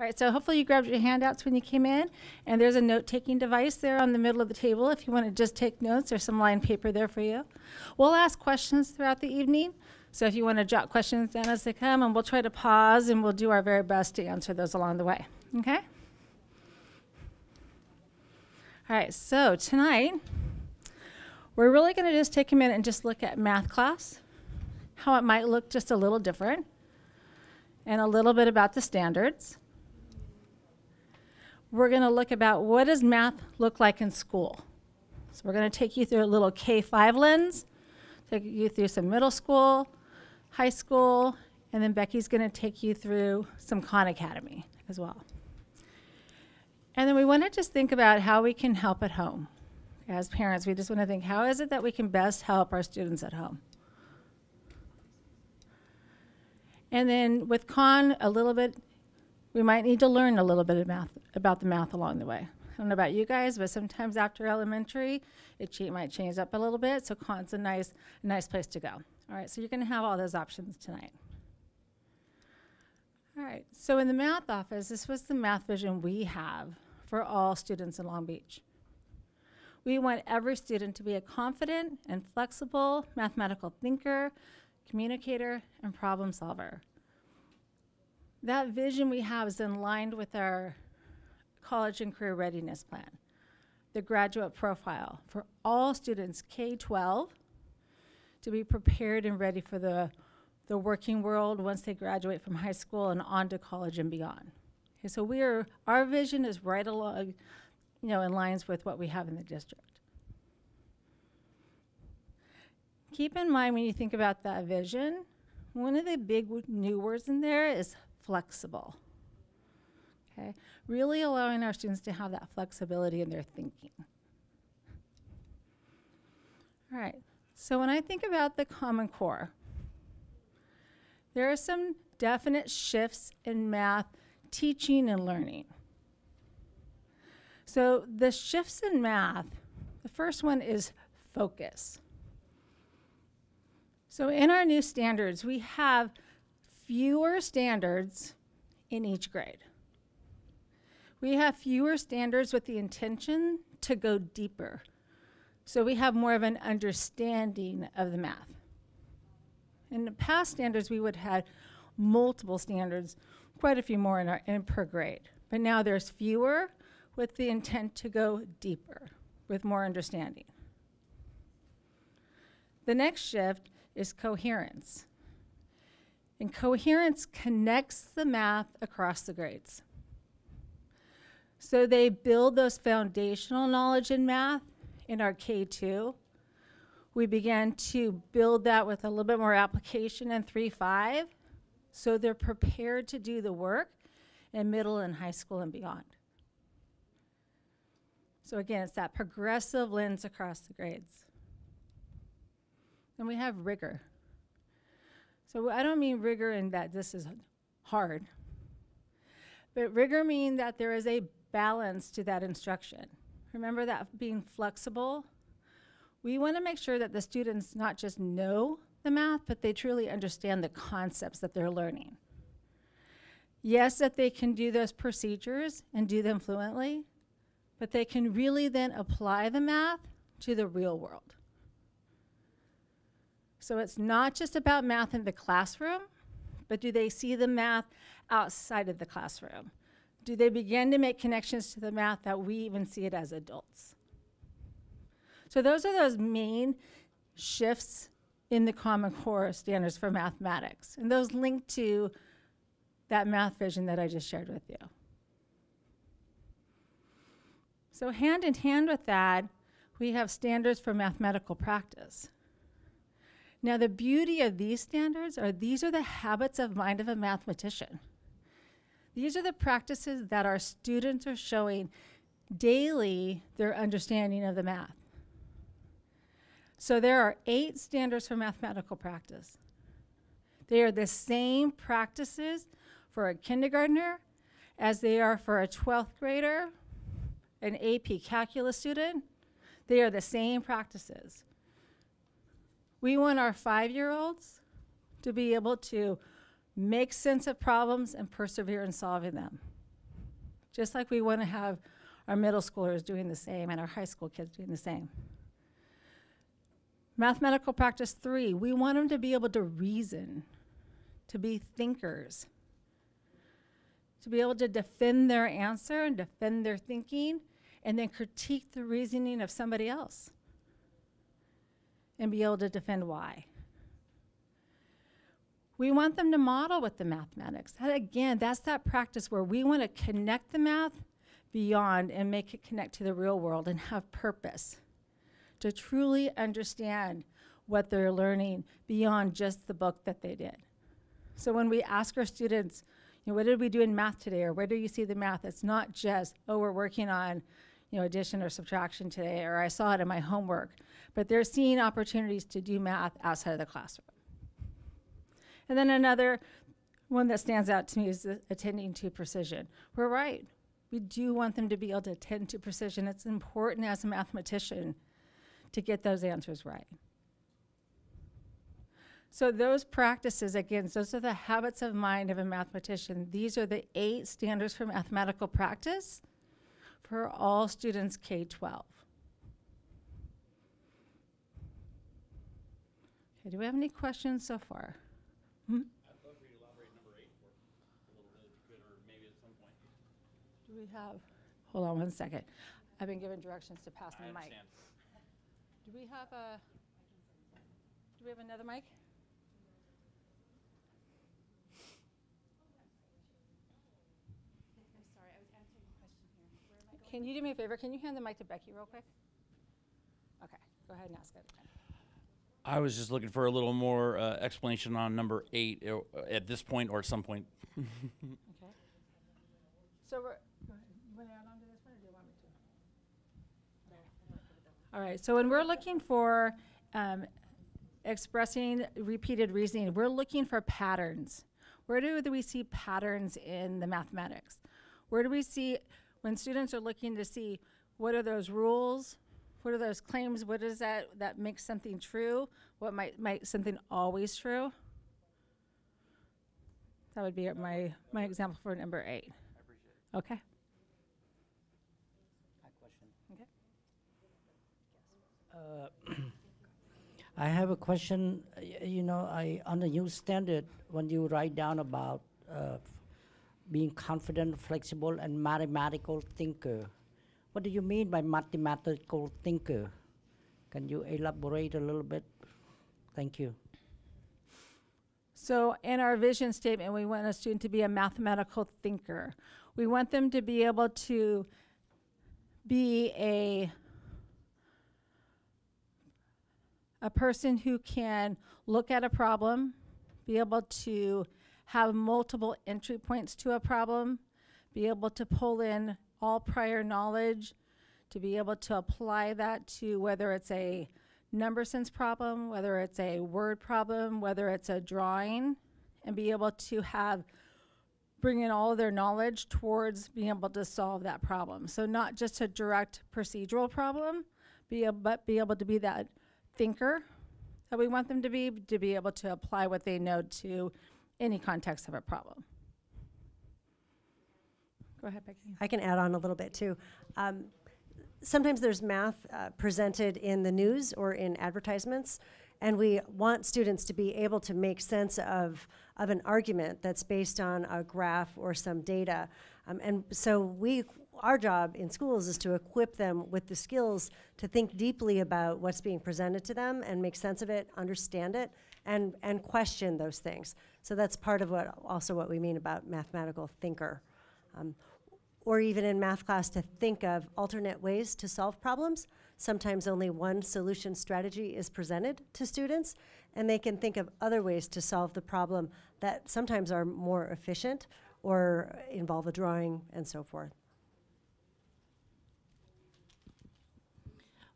All right, so hopefully you grabbed your handouts when you came in, and there's a note-taking device there on the middle of the table if you want to just take notes. There's some lined paper there for you. We'll ask questions throughout the evening, so if you want to jot questions down as they come, and we'll try to pause, and we'll do our very best to answer those along the way. Okay? All right, so tonight we're really going to just take a minute and just look at math class, how it might look just a little different, and a little bit about the standards we're going to look about what does math look like in school. So we're going to take you through a little K-5 lens, take you through some middle school, high school, and then Becky's going to take you through some Khan Academy as well. And then we want to just think about how we can help at home. As parents, we just want to think, how is it that we can best help our students at home? And then with Khan, a little bit we might need to learn a little bit of math about the math along the way. I don't know about you guys, but sometimes after elementary, it might change up a little bit. So Khan's a nice, nice place to go. All right, so you're going to have all those options tonight. All right, so in the math office, this was the math vision we have for all students in Long Beach. We want every student to be a confident and flexible mathematical thinker, communicator, and problem solver that vision we have is in line with our college and career readiness plan, the graduate profile for all students K-12 to be prepared and ready for the, the working world once they graduate from high school and on to college and beyond. Okay, so we are, our vision is right along, you know, in lines with what we have in the district. Keep in mind when you think about that vision, one of the big new words in there is flexible. Okay, really allowing our students to have that flexibility in their thinking. All right, so when I think about the Common Core, there are some definite shifts in math teaching and learning. So the shifts in math, the first one is focus. So in our new standards, we have fewer standards in each grade. We have fewer standards with the intention to go deeper. So we have more of an understanding of the math. In the past standards, we would have had multiple standards, quite a few more in, our, in per grade. But now there's fewer with the intent to go deeper with more understanding. The next shift is coherence. And coherence connects the math across the grades. So they build those foundational knowledge in math in our K2. We began to build that with a little bit more application in 3-5. So they're prepared to do the work in middle and high school and beyond. So again, it's that progressive lens across the grades. And we have rigor. So I don't mean rigor in that this is hard, but rigor mean that there is a balance to that instruction. Remember that being flexible? We want to make sure that the students not just know the math, but they truly understand the concepts that they're learning. Yes, that they can do those procedures and do them fluently, but they can really then apply the math to the real world. So it's not just about math in the classroom, but do they see the math outside of the classroom? Do they begin to make connections to the math that we even see it as adults? So those are those main shifts in the Common Core standards for mathematics. And those link to that math vision that I just shared with you. So hand in hand with that, we have standards for mathematical practice. Now, the beauty of these standards are these are the habits of mind of a mathematician. These are the practices that our students are showing daily their understanding of the math. So there are eight standards for mathematical practice. They are the same practices for a kindergartner as they are for a 12th grader, an AP calculus student. They are the same practices. We want our five-year-olds to be able to make sense of problems and persevere in solving them. just like we want to have our middle schoolers doing the same and our high school kids doing the same. Mathematical practice three, we want them to be able to reason, to be thinkers, to be able to defend their answer and defend their thinking, and then critique the reasoning of somebody else and be able to defend why. We want them to model with the mathematics. Again, that's that practice where we want to connect the math beyond and make it connect to the real world and have purpose to truly understand what they're learning beyond just the book that they did. So when we ask our students, you know, what did we do in math today, or where do you see the math? It's not just, oh, we're working on, you know, addition or subtraction today, or I saw it in my homework. But they're seeing opportunities to do math outside of the classroom. And then another one that stands out to me is attending to precision. We're right. We do want them to be able to attend to precision. It's important as a mathematician to get those answers right. So those practices, again, those are the habits of mind of a mathematician. These are the eight standards for mathematical practice for all students K-12. Okay, do we have any questions so far? Hmm? Do we have, hold on one second. I've been given directions to pass the mic. Do we have a, do we have another mic? I'm sorry, I was answering a question here. Where am I going? Can you do me a favor? Can you hand the mic to Becky real quick? Okay, go ahead and ask it. I was just looking for a little more uh, explanation on number eight uh, at this point or at some point. Okay. So we're, go ahead. you want to add on to this one, or do you want me to? All right, so when we're looking for um, expressing repeated reasoning, we're looking for patterns. Where do we see patterns in the mathematics? Where do we see, when students are looking to see what are those rules? What are those claims? What is that that makes something true? What might make something always true? That would be my, my example for number eight. Okay. Okay. I have a question. Uh, You know, I on the new standard, when you write down about uh, being confident, flexible, and mathematical thinker, what do you mean by mathematical thinker? Can you elaborate a little bit? Thank you. So in our vision statement, we want a student to be a mathematical thinker. We want them to be able to be a a person who can look at a problem, be able to have multiple entry points to a problem, be able to pull in all prior knowledge, to be able to apply that to whether it's a number sense problem, whether it's a word problem, whether it's a drawing, and be able to have bring in all of their knowledge towards being able to solve that problem. So not just a direct procedural problem, be a, but be able to be that thinker that we want them to be, to be able to apply what they know to any context of a problem. Go ahead, Becky. I can add on a little bit too. Um, sometimes there's math uh, presented in the news or in advertisements, and we want students to be able to make sense of, of an argument that's based on a graph or some data. Um, and so we, our job in schools is to equip them with the skills to think deeply about what's being presented to them and make sense of it, understand it, and, and question those things. So that's part of what, also what we mean about mathematical thinker. Um, or even in math class to think of alternate ways to solve problems. Sometimes only one solution strategy is presented to students, and they can think of other ways to solve the problem that sometimes are more efficient or involve a drawing and so forth.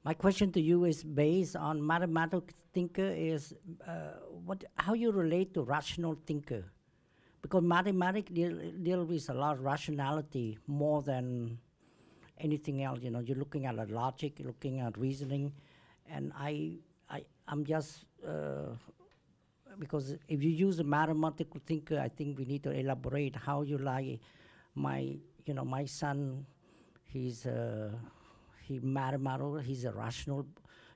My question to you is based on mathematical thinker is uh, what how you relate to rational thinker, because mathematics deal, deal with a lot of rationality more than anything else. You know, you're looking at logic, you're looking at reasoning, and I I I'm just uh, because if you use a mathematical thinker, I think we need to elaborate how you like my you know, my son, he's uh, he mathematical, he's a rational,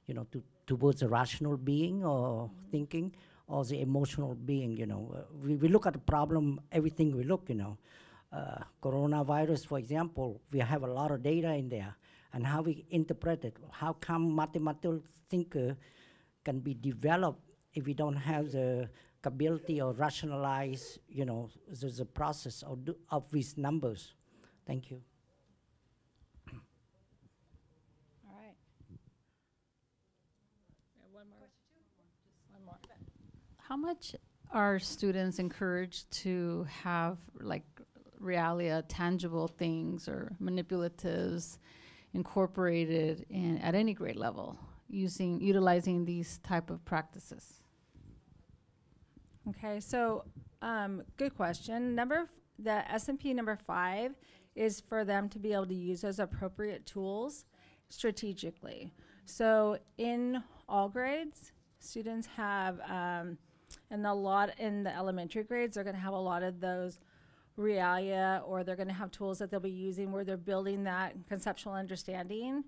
you know, to, towards a rational being or thinking, or the emotional being, you know. Uh, we, we look at the problem, everything we look, you know. Uh, coronavirus, for example, we have a lot of data in there, and how we interpret it. How come mathematical thinker can be developed if we don't have the capability or rationalize, you know, the, the process of, of these numbers. Thank you. All right. One more. One more. How much are students encouraged to have like realia, tangible things or manipulatives incorporated in at any grade level using utilizing these type of practices? Okay, so, um, good question. Number, the S and P number five is for them to be able to use those appropriate tools strategically. So in all grades, students have, um, and a lot in the elementary grades, they're gonna have a lot of those realia, or they're gonna have tools that they'll be using where they're building that conceptual understanding.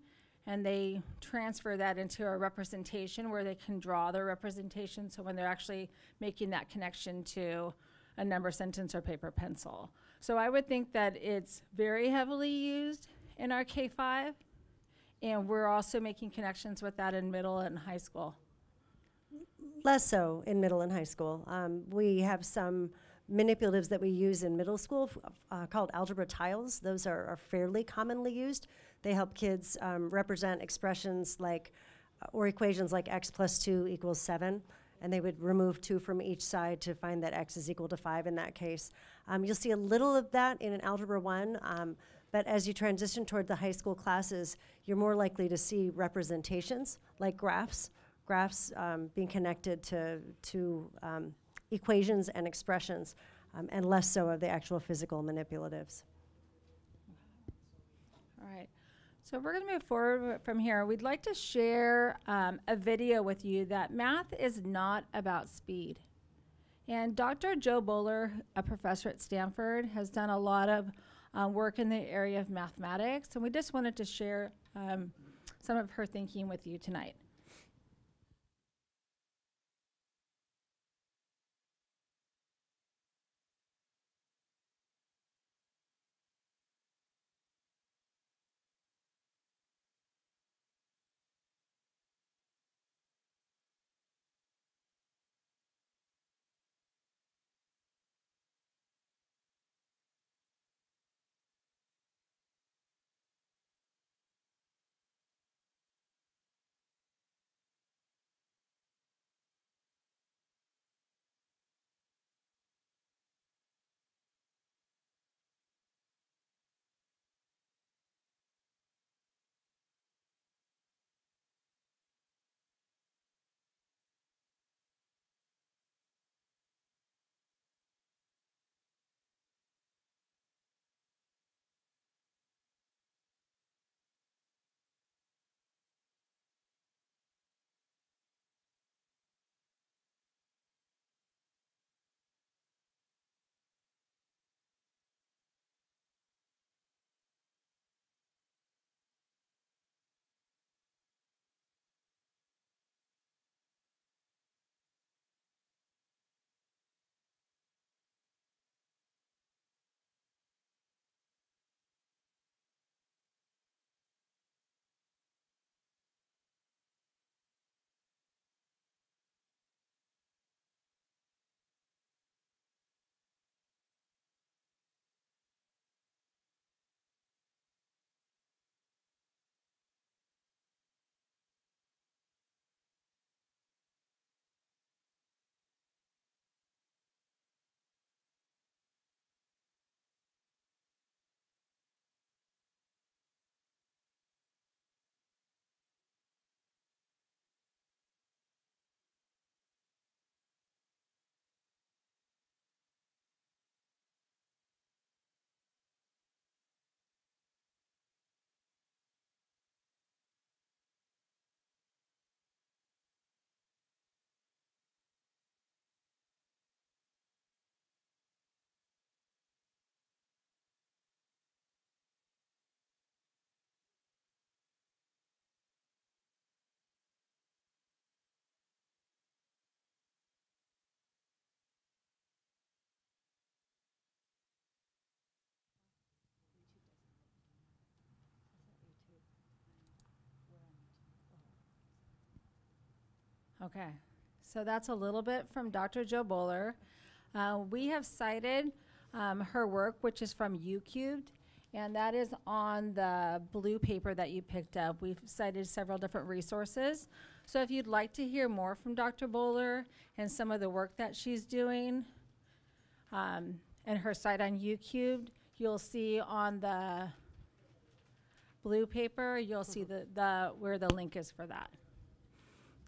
And they transfer that into a representation where they can draw their representation, so when they're actually making that connection to a number sentence or paper pencil. So I would think that it's very heavily used in our K five. And we're also making connections with that in middle and high school. Less so in middle and high school. Um, we have some manipulatives that we use in middle school uh, called algebra tiles. Those are, are fairly commonly used. They help kids um, represent expressions like, uh, or equations like x plus 2 equals 7. And they would remove 2 from each side to find that x is equal to 5 in that case. Um, you'll see a little of that in an Algebra 1. Um, but as you transition toward the high school classes, you're more likely to see representations like graphs graphs um, being connected to, to um, equations and expressions, um, and less so of the actual physical manipulatives. All right. So we're going to move forward from here. We'd like to share um, a video with you that math is not about speed. And Dr. Jo Boaler, a professor at Stanford, has done a lot of uh, work in the area of mathematics, and we just wanted to share um, some of her thinking with you tonight. Okay, so that's a little bit from Dr. Jo Boaler. Uh, we have cited um, her work, which is from YouCubed, and that is on the blue paper that you picked up. We've cited several different resources. So if you'd like to hear more from Dr. Boaler and some of the work that she's doing, um, and her site on YouCubed, you'll see on the blue paper, you'll see the, the, where the link is for that.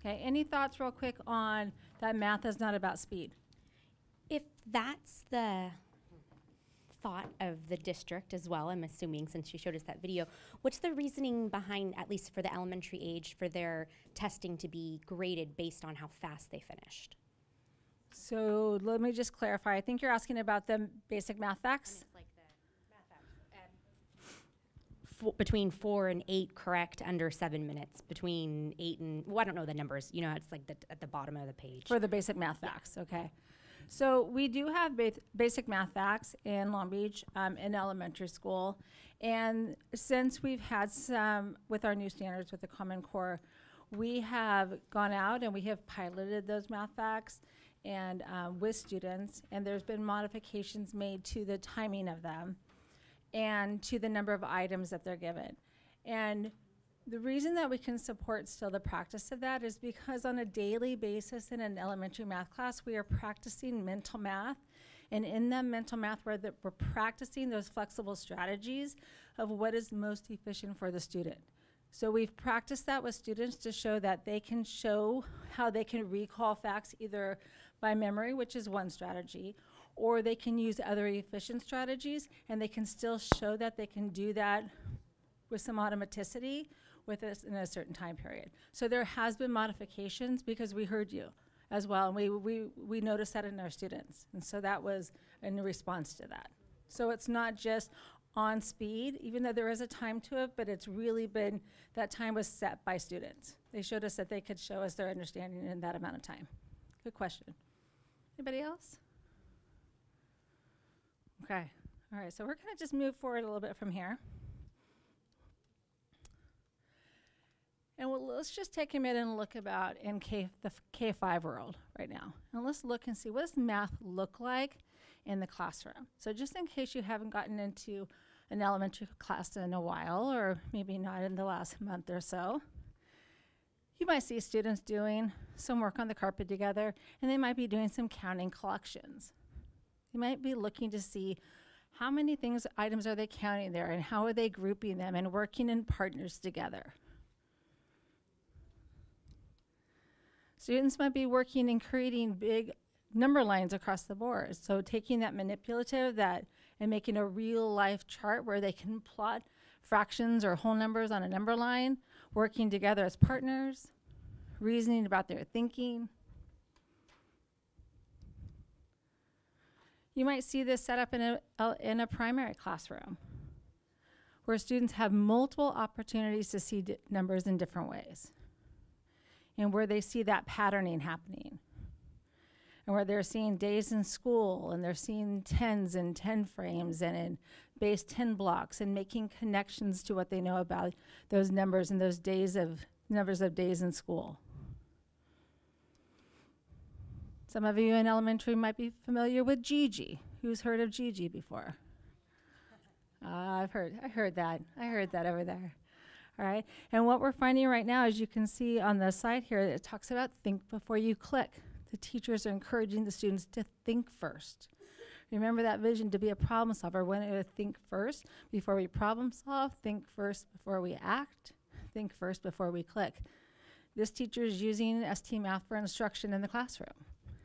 Okay, any thoughts real quick on that math is not about speed? If that's the thought of the district as well, I'm assuming since you showed us that video, what's the reasoning behind, at least for the elementary age, for their testing to be graded based on how fast they finished? So let me just clarify. I think you're asking about the basic math facts. Like the Fo- between four and eight, correct, under seven minutes. Between eight and, well, I don't know the numbers. You know, it's like the, at the bottom of the page. For the basic math facts, okay. So we do have ba- basic math facts in Long Beach um, in elementary school. And since we've had some, with our new standards with the Common Core, we have gone out and we have piloted those math facts and um, with students, and there's been modifications made to the timing of them and to the number of items that they're given. And the reason that we can support still the practice of that is because on a daily basis in an elementary math class, we are practicing mental math. And in that mental math, we're, the, we're practicing those flexible strategies of what is most efficient for the student. So we've practiced that with students to show that they can show how they can recall facts either by memory, which is one strategy, or they can use other efficient strategies, and they can still show that they can do that with some automaticity in a certain time period. So there has been modifications because we heard you as well, and we, we, we noticed that in our students. And so that was in response to that. So it's not just on speed, even though there is a time to it, but it's really been, that time was set by students. They showed us that they could show us their understanding in that amount of time. Good question. Anybody else? Okay, all right, so we're gonna just move forward a little bit from here. And well, let's just take a minute and look about in K, the K five world right now. And let's look and see what does math look like in the classroom. So just in case you haven't gotten into an elementary class in a while, or maybe not in the last month or so, you might see students doing some work on the carpet together, and they might be doing some counting collections. You might be looking to see how many things, items are they counting there, and how are they grouping them and working in partners together. Students might be working and creating big number lines across the board. So taking that manipulative that and making a real life chart where they can plot fractions or whole numbers on a number line, working together as partners, reasoning about their thinking. You might see this set up in a, uh, in a primary classroom where students have multiple opportunities to see numbers in different ways and where they see that patterning happening and where they're seeing days in school and they're seeing tens and 10 frames and in base 10 blocks and making connections to what they know about those numbers and those days of numbers of days in school. Some of you in elementary might be familiar with JiJi. Who's heard of JiJi before? Uh, I've heard, I heard that. I heard that over there. All right. And what we're finding right now, as you can see on the side here, it talks about think before you click. The teachers are encouraging the students to think first. Remember that vision to be a problem solver. When to think first before we problem solve, think first before we act, think first before we click. This teacher is using ST Math for instruction in the classroom,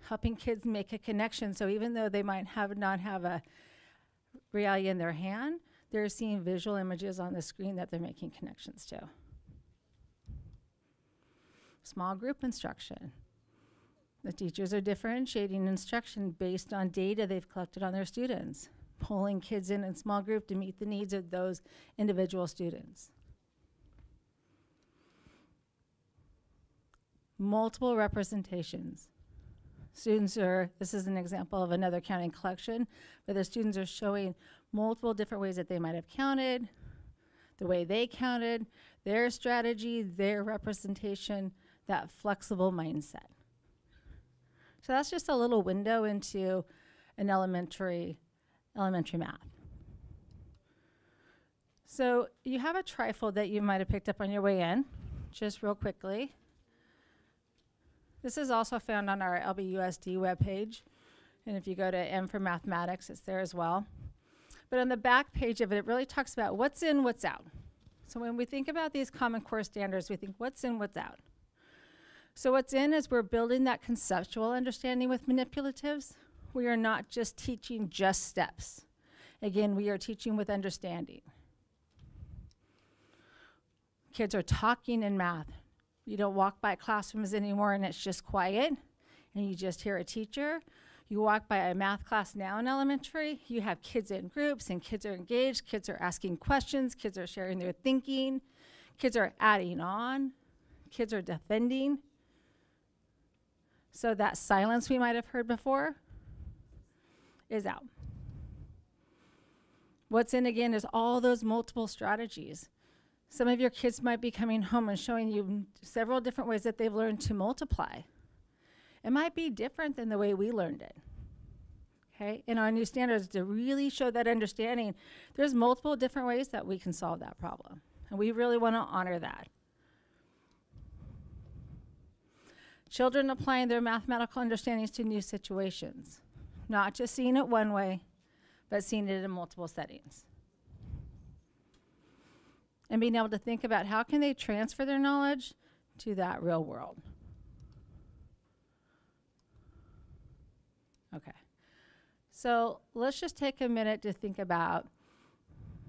helping kids make a connection. So even though they might have not have a reality in their hand, they're seeing visual images on the screen that they're making connections to. Small group instruction. The teachers are differentiating instruction based on data they've collected on their students, pulling kids in in small group to meet the needs of those individual students. Multiple representations. Students are, this is an example of another counting collection, where the students are showing multiple different ways that they might have counted, the way they counted, their strategy, their representation, that flexible mindset. So that's just a little window into an elementary elementary math. So you have a trifold that you might have picked up on your way in, just real quickly. This is also found on our LBUSD webpage. And if you go to M for Mathematics, it's there as well. But on the back page of it, it really talks about what's in, what's out. So when we think about these Common Core standards, we think what's in, what's out. So what's in is we're building that conceptual understanding with manipulatives. We are not just teaching just steps. Again, we are teaching with understanding. Kids are talking in math. You don't walk by classrooms anymore and it's just quiet and you just hear a teacher. You walk by a math class now in elementary, you have kids in groups and kids are engaged, kids are asking questions, kids are sharing their thinking, kids are adding on, kids are defending. So that silence we might have heard before is out. What's in again is all those multiple strategies. Some of your kids might be coming home and showing you several different ways that they've learned to multiply. It might be different than the way we learned it. Okay, in our new standards, to really show that understanding, there's multiple different ways that we can solve that problem. And we really want to honor that. Children applying their mathematical understandings to new situations, not just seeing it one way, but seeing it in multiple settings. And being able to think about how can they transfer their knowledge to that real world. Okay. So let's just take a minute to think about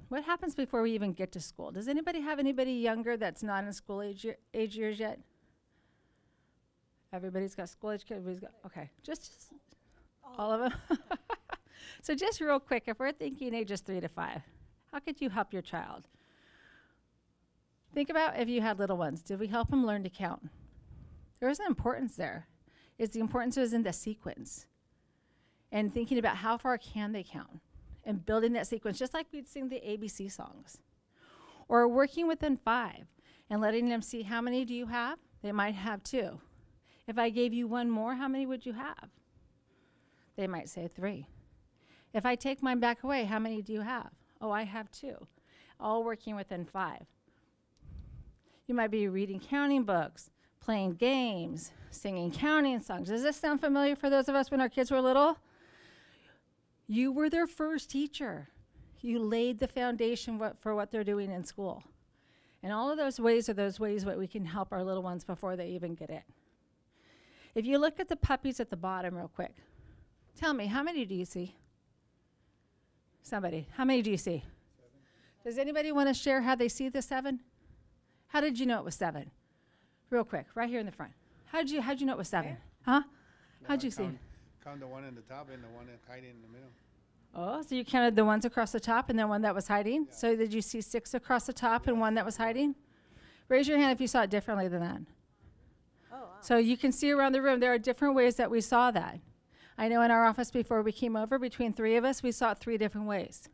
what happens before we even get to school. Does anybody have anybody younger that's not in school age, year, age years yet? Everybody's got school age kids. Everybody's got okay. Just, just all of them. so just real quick, if we're thinking ages three to five, how could you help your child? Think about if you had little ones. Did we help them learn to count? There is an importance there. Is the importance is in the sequence and thinking about how far can they count and building that sequence, just like we'd sing the ABC songs. Or working within five and letting them see how many do you have? They might have two. If I gave you one more, how many would you have? They might say three. If I take mine back away, how many do you have? Oh, I have two. All working within five. You might be reading counting books, playing games, singing counting songs. Does this sound familiar for those of us when our kids were little? You were their first teacher. You laid the foundation what, for what they're doing in school. And all of those ways are those ways that we can help our little ones before they even get it. If you look at the puppies at the bottom, real quick, tell me, how many do you see? Somebody, how many do you see? Seven. Does anybody want to share how they see the seven? How did you know it was seven? Real quick, right here in the front. How did you how'd you know it was seven? Huh? How'd you see it? Count the one in the top and the one hiding in the middle. Oh, so you counted the ones across the top and then one that was hiding? So did you see six across the top and one that was hiding? Raise your hand if you saw it differently than that. Oh, wow. So you can see around the room, there are different ways that we saw that. I know in our office before we came over, between three of us, we saw it three different ways.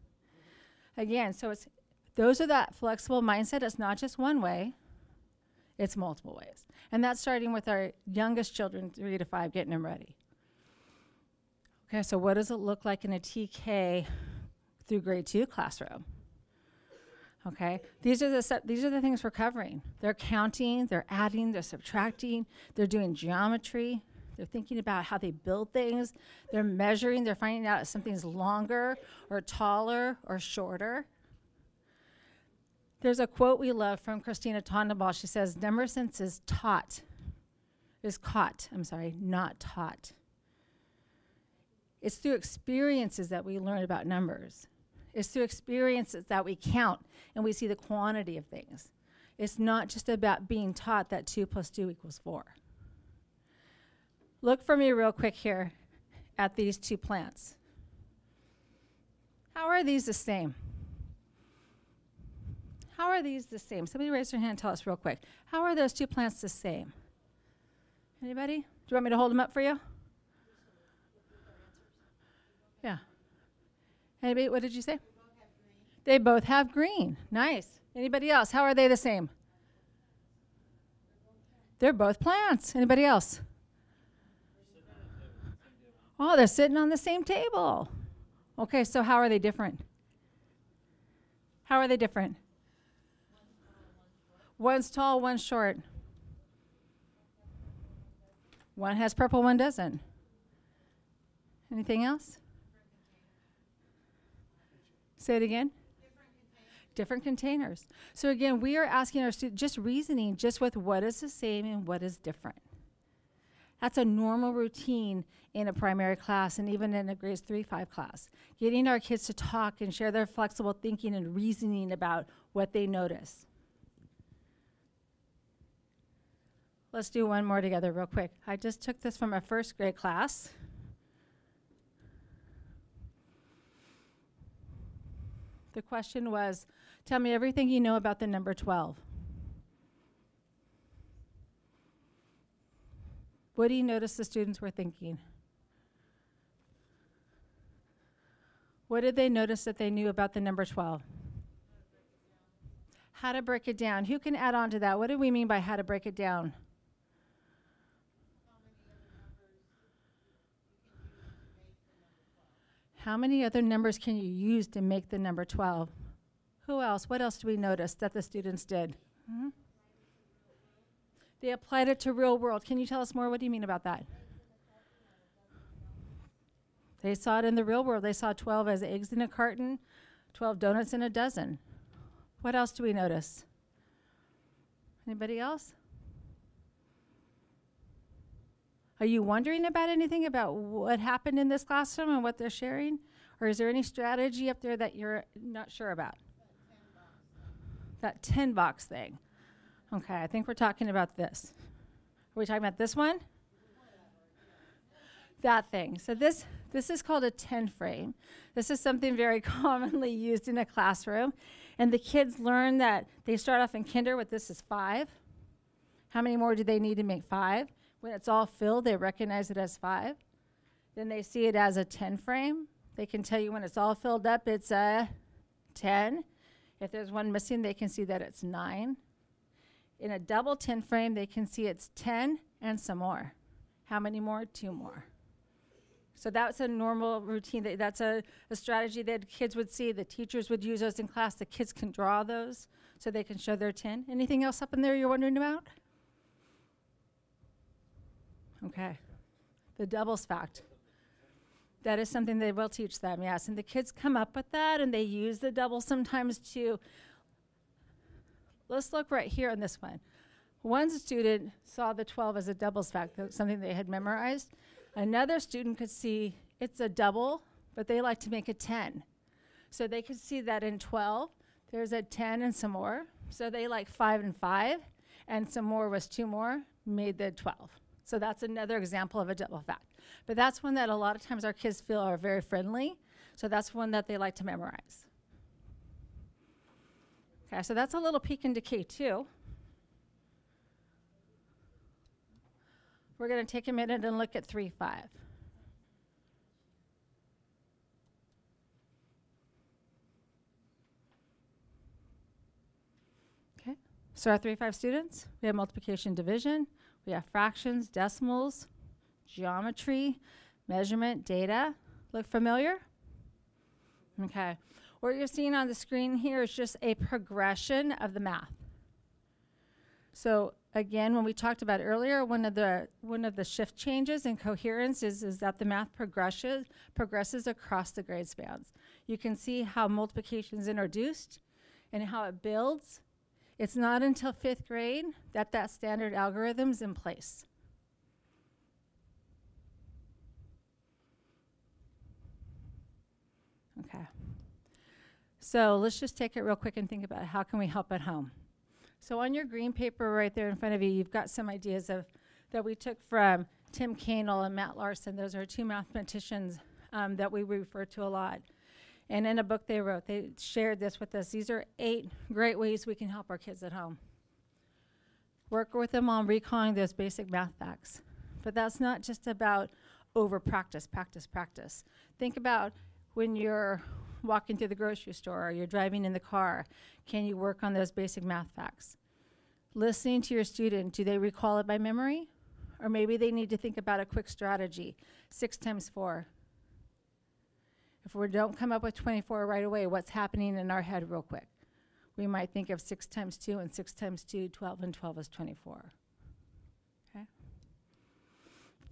Again, so it's those are that flexible mindset. It's not just one way, it's multiple ways. And that's starting with our youngest children, three to five, getting them ready. Okay, so what does it look like in a TK through grade two classroom? Okay, these are the these are the things we're covering. They're counting, they're adding, they're subtracting, they're doing geometry, they're thinking about how they build things, they're measuring, they're finding out if something's longer or taller or shorter. There's a quote we love from Christina Tondevold. She says, "Number sense is taught, is caught. I'm sorry, not taught." It's through experiences that we learn about numbers. It's through experiences that we count and we see the quantity of things. It's not just about being taught that 2 plus 2 equals 4. Look for me real quick here at these two plants. How are these the same? How are these the same? Somebody raise their hand and tell us real quick. How are those two plants the same? Anybody? Do you want me to hold them up for you? Yeah. Anybody, what did you say? They both have green. Nice. Anybody else? How are they the same? They're both plants. Anybody else? Oh, they're sitting on the same table. Okay, so how are they different? How are they different? One's tall, one's short. One has purple, one doesn't. Anything else? Say it again. Different containers. So again, we are asking our students just reasoning just with what is the same and what is different. That's a normal routine in a primary class and even in a grades three, five class. Getting our kids to talk and share their flexible thinking and reasoning about what they notice. Let's do one more together real quick. I just took this from a first grade class. The question was, tell me everything you know about the number 12. What do you notice the students were thinking? What did they notice that they knew about the number 12? How to break it down. Who can add on to that? What do we mean by how to break it down? How many other numbers can you use to make the number 12? Who else? What else do we notice that the students did? Hmm? They applied it to real world. Can you tell us more? What do you mean about that? They saw it in the real world. They saw 12 as eggs in a carton, 12 donuts in a dozen. What else do we notice? Anybody else? Are you wondering about anything about what happened in this classroom and what they're sharing? Or is there any strategy up there that you're not sure about? That 10 box thing. Okay, I think we're talking about this. Are we talking about this one? That thing. So this this is called a 10 frame. This is something very commonly used in a classroom. And the kids learn that they start off in kinder with this is five. How many more do they need to make five? When it's all filled, they recognize it as five. Then they see it as a 10 frame. They can tell you when it's all filled up, it's a 10. If there's one missing, they can see that it's nine. In a double 10 frame, they can see it's 10 and some more. How many more? Two more. So that's a normal routine. That, that's a, a strategy that kids would see. The teachers would use those in class. The kids can draw those so they can show their 10. Anything else up in there you're wondering about? Okay. The doubles fact. That is something they will teach them, yes. And the kids come up with that and they use the double sometimes to. Let's look right here on this one. One student saw the 12 as a doubles fact, something they had memorized. Another student could see it's a double, but they like to make a 10. So they could see that in 12, there's a 10 and some more. So they like 5 and 5, and some more was two more, made the 12. So that's another example of a double fact. But that's one that a lot of times our kids feel are very friendly. So that's one that they like to memorize. Okay, so that's a little peek into K2. We're going to take a minute and look at 3 5. Okay, so our 3 5 students, we have multiplication division, we have fractions, decimals, geometry, measurement, data. Look familiar? Okay. What you're seeing on the screen here is just a progression of the math. So again, when we talked about earlier, one of the one of the shift changes in coherence is, is that the math progresses progresses across the grade spans. You can see how multiplication is introduced and how it builds. It's not until fifth grade that that standard algorithm's in place. Okay. So let's just take it real quick and think about how can we help at home. So on your green paper right there in front of you, you've got some ideas of that we took from Tim Kanold and Matt Larson. Those are two mathematicians um, that we refer to a lot. And in a book they wrote, they shared this with us. These are eight great ways we can help our kids at home. Work with them on recalling those basic math facts. But that's not just about over practice, practice, practice. Think about when you're walking through the grocery store or you're driving in the car, can you work on those basic math facts? listening to your student, do they recall it by memory? Or maybe they need to think about a quick strategy, six times four. If we don't come up with 24 right away, what's happening in our head real quick? We might think of six times two and six times two, 12 and 12 is 24. Okay?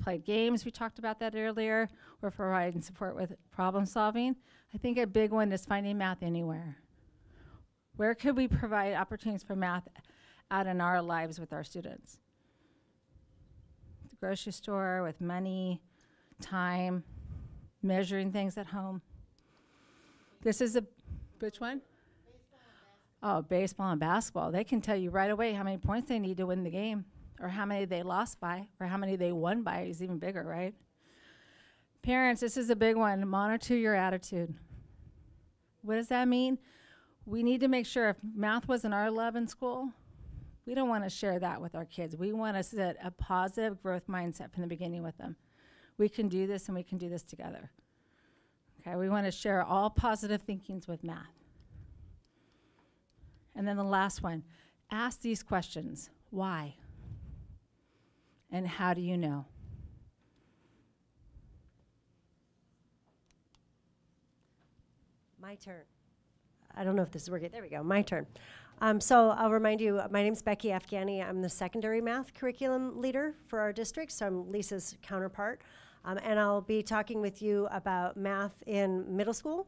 Played games, we talked about that earlier. We're providing support with problem solving. I think a big one is finding math anywhere. Where could we provide opportunities for math out in our lives with our students? The grocery store with money, time, measuring things at home. This is a, which one? Oh, baseball and basketball. They can tell you right away how many points they need to win the game, or how many they lost by, or how many they won by is even bigger, right? Parents, this is a big one. Monitor your attitude. What does that mean? We need to make sure if math wasn't our love in school, we don't want to share that with our kids. We want to set a positive growth mindset from the beginning with them. We can do this and we can do this together. Okay, we want to share all positive thinkings with math. And then the last one ask these questions why? And how do you know? My turn. I don't know if this is working. There we go. My turn. Um, so I'll remind you, my name's Becky Afghani. I'm the secondary math curriculum leader for our district, so I'm Lisa's counterpart. Um, and I'll be talking with you about math in middle school,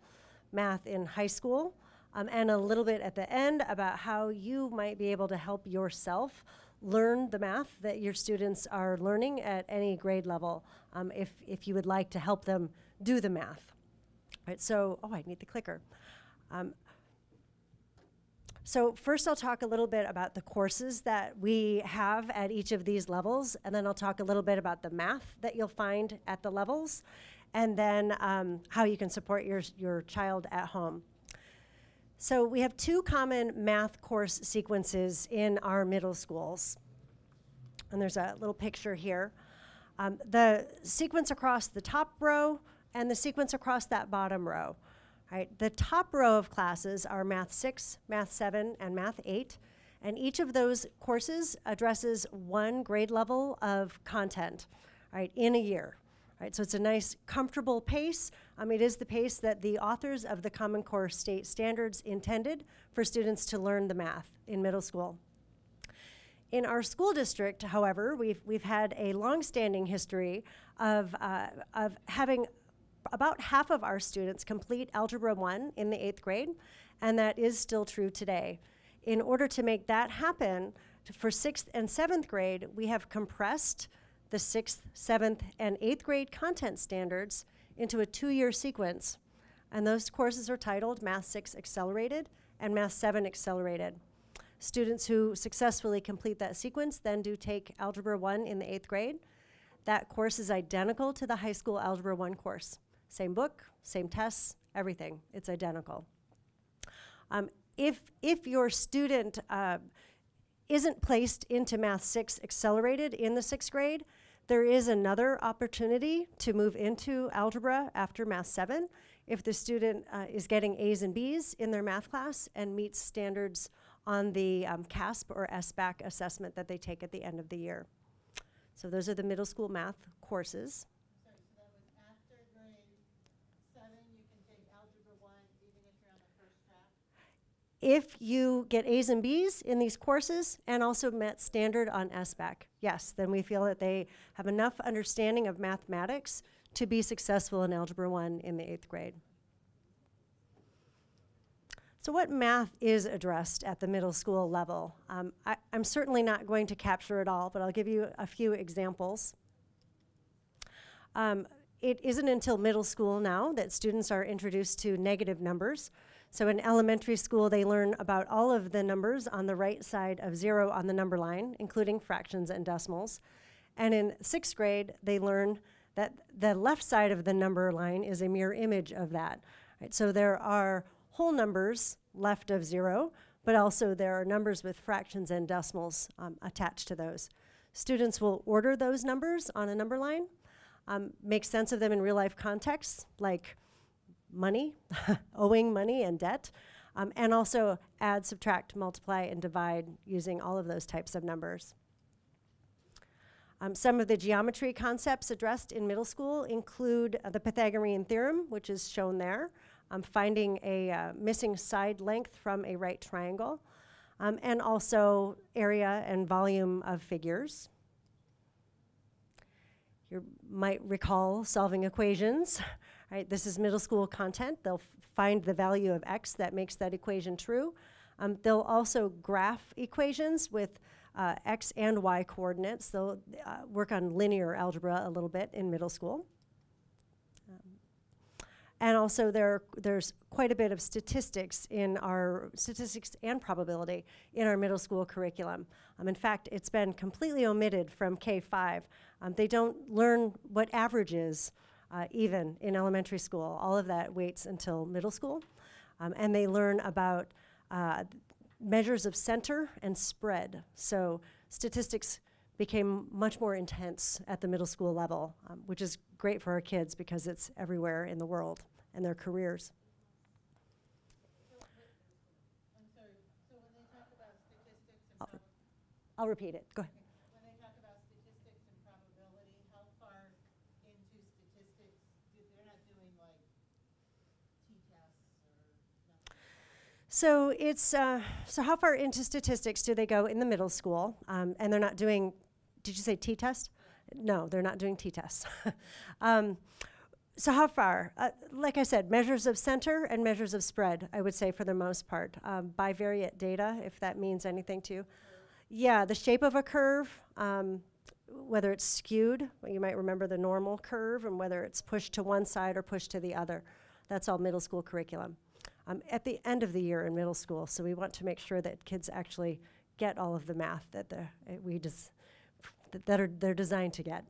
math in high school, um, and a little bit at the end about how you might be able to help yourself learn the math that your students are learning at any grade level um, if, if you would like to help them do the math. Right, so, oh, I need the clicker. Um, so first I'll talk a little bit about the courses that we have at each of these levels, and then I'll talk a little bit about the math that you'll find at the levels, and then um, how you can support your, your child at home. So we have two common math course sequences in our middle schools. And there's a little picture here. Um, the sequence across the top row and the sequence across that bottom row. Right, the top row of classes are Math 6, Math 7, and Math 8. And each of those courses addresses one grade level of content, right, in a year. Right, so it's a nice, comfortable pace. Um, it is the pace that the authors of the Common Core State Standards intended for students to learn the math in middle school. In our school district, however, we've, we've had a long-standing history of, uh, of having about half of our students complete Algebra 1 in the eighth grade, and that is still true today. In order to make that happen, for sixth and seventh grade, we have compressed the sixth, seventh, and eighth grade content standards into a two year sequence. And those courses are titled Math 6 Accelerated and Math 7 Accelerated. Students who successfully complete that sequence then do take Algebra 1 in the eighth grade. That course is identical to the high school Algebra 1 course. Same book, same tests, everything. It's identical. Um, if, if your student uh, isn't placed into Math 6 Accelerated in the sixth grade, there is another opportunity to move into algebra after Math 7 if the student uh, is getting A's and B's in their math class and meets standards on the um, CAASPP or SBAC assessment that they take at the end of the year. So those are the middle school math courses. If you get A's and B's in these courses and also met standard on SBAC, yes, then we feel that they have enough understanding of mathematics to be successful in Algebra 1 in the eighth grade. So what math is addressed at the middle school level? Um, I, am certainly not going to capture it all, but I'll give you a few examples. Um, it isn't until middle school now that students are introduced to negative numbers. So in elementary school, they learn about all of the numbers on the right side of zero on the number line, including fractions and decimals. And in sixth grade, they learn that the left side of the number line is a mirror image of that. Right? So there are whole numbers left of zero, but also there are numbers with fractions and decimals um, attached to those. Students will order those numbers on a number line, um, make sense of them in real life contexts, like money, owing money and debt, um, and also add, subtract, multiply, and divide using all of those types of numbers. Um, some of the geometry concepts addressed in middle school include uh, the Pythagorean theorem, which is shown there, um, finding a uh, missing side length from a right triangle, um, and also area and volume of figures. You might recall solving equations. Right, this is middle school content. They'll find the value of x that makes that equation true. Um, they'll also graph equations with uh, x and y coordinates. They'll uh, work on linear algebra a little bit in middle school. Um, and also there, there's quite a bit of statistics in our statistics and probability in our middle school curriculum. Um, in fact, it's been completely omitted from K5. Um, they don't learn what average is uh, even in elementary school. All of that waits until middle school. Um, and they learn about uh, measures of center and spread. So statistics became much more intense at the middle school level, um, which is great for our kids because it's everywhere in the world and their careers. I'll, I'll repeat it. Go ahead. When they talk about statistics and probability, how far into statistics, do- they're not doing like t-tests or So it's uh, so how far into statistics do they go in the middle school? Um, and they're not doing. Did you say t-test? No, they're not doing t-tests. um, so how far? Uh, like I said, measures of center and measures of spread. I would say for the most part, um, bivariate data, if that means anything to you. Yeah, the shape of a curve. Um, whether it's skewed, you might remember the normal curve, and whether it's pushed to one side or pushed to the other. That's all middle school curriculum um, at the end of the year in middle school. So we want to make sure that kids actually get all of the math that the, uh, we des- th- that are they're designed to get.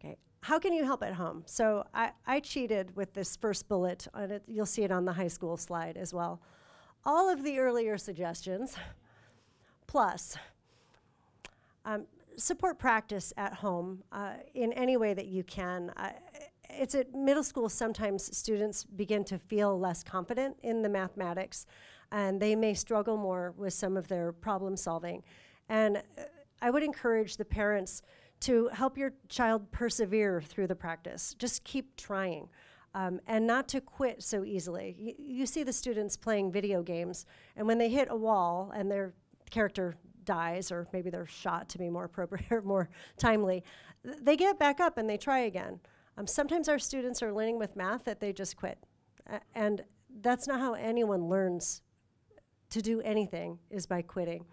Okay, how can you help at home? So I, I cheated with this first bullet. and. You'll see it on the high school slide as well. All of the earlier suggestions, plus um, support practice at home uh, in any way that you can. It's at middle school, sometimes students begin to feel less confident in the mathematics, and they may struggle more with some of their problem solving. And uh, I would encourage the parents to help your child persevere through the practice. Just keep trying. Um, and not to quit so easily. Y- you see the students playing video games, and when they hit a wall and their character dies, or maybe they're shot to be more appropriate or more timely, th- they get back up and they try again. Um, sometimes our students are learning with math that they just quit. A- and that's not how anyone learns to do anything, is by quitting.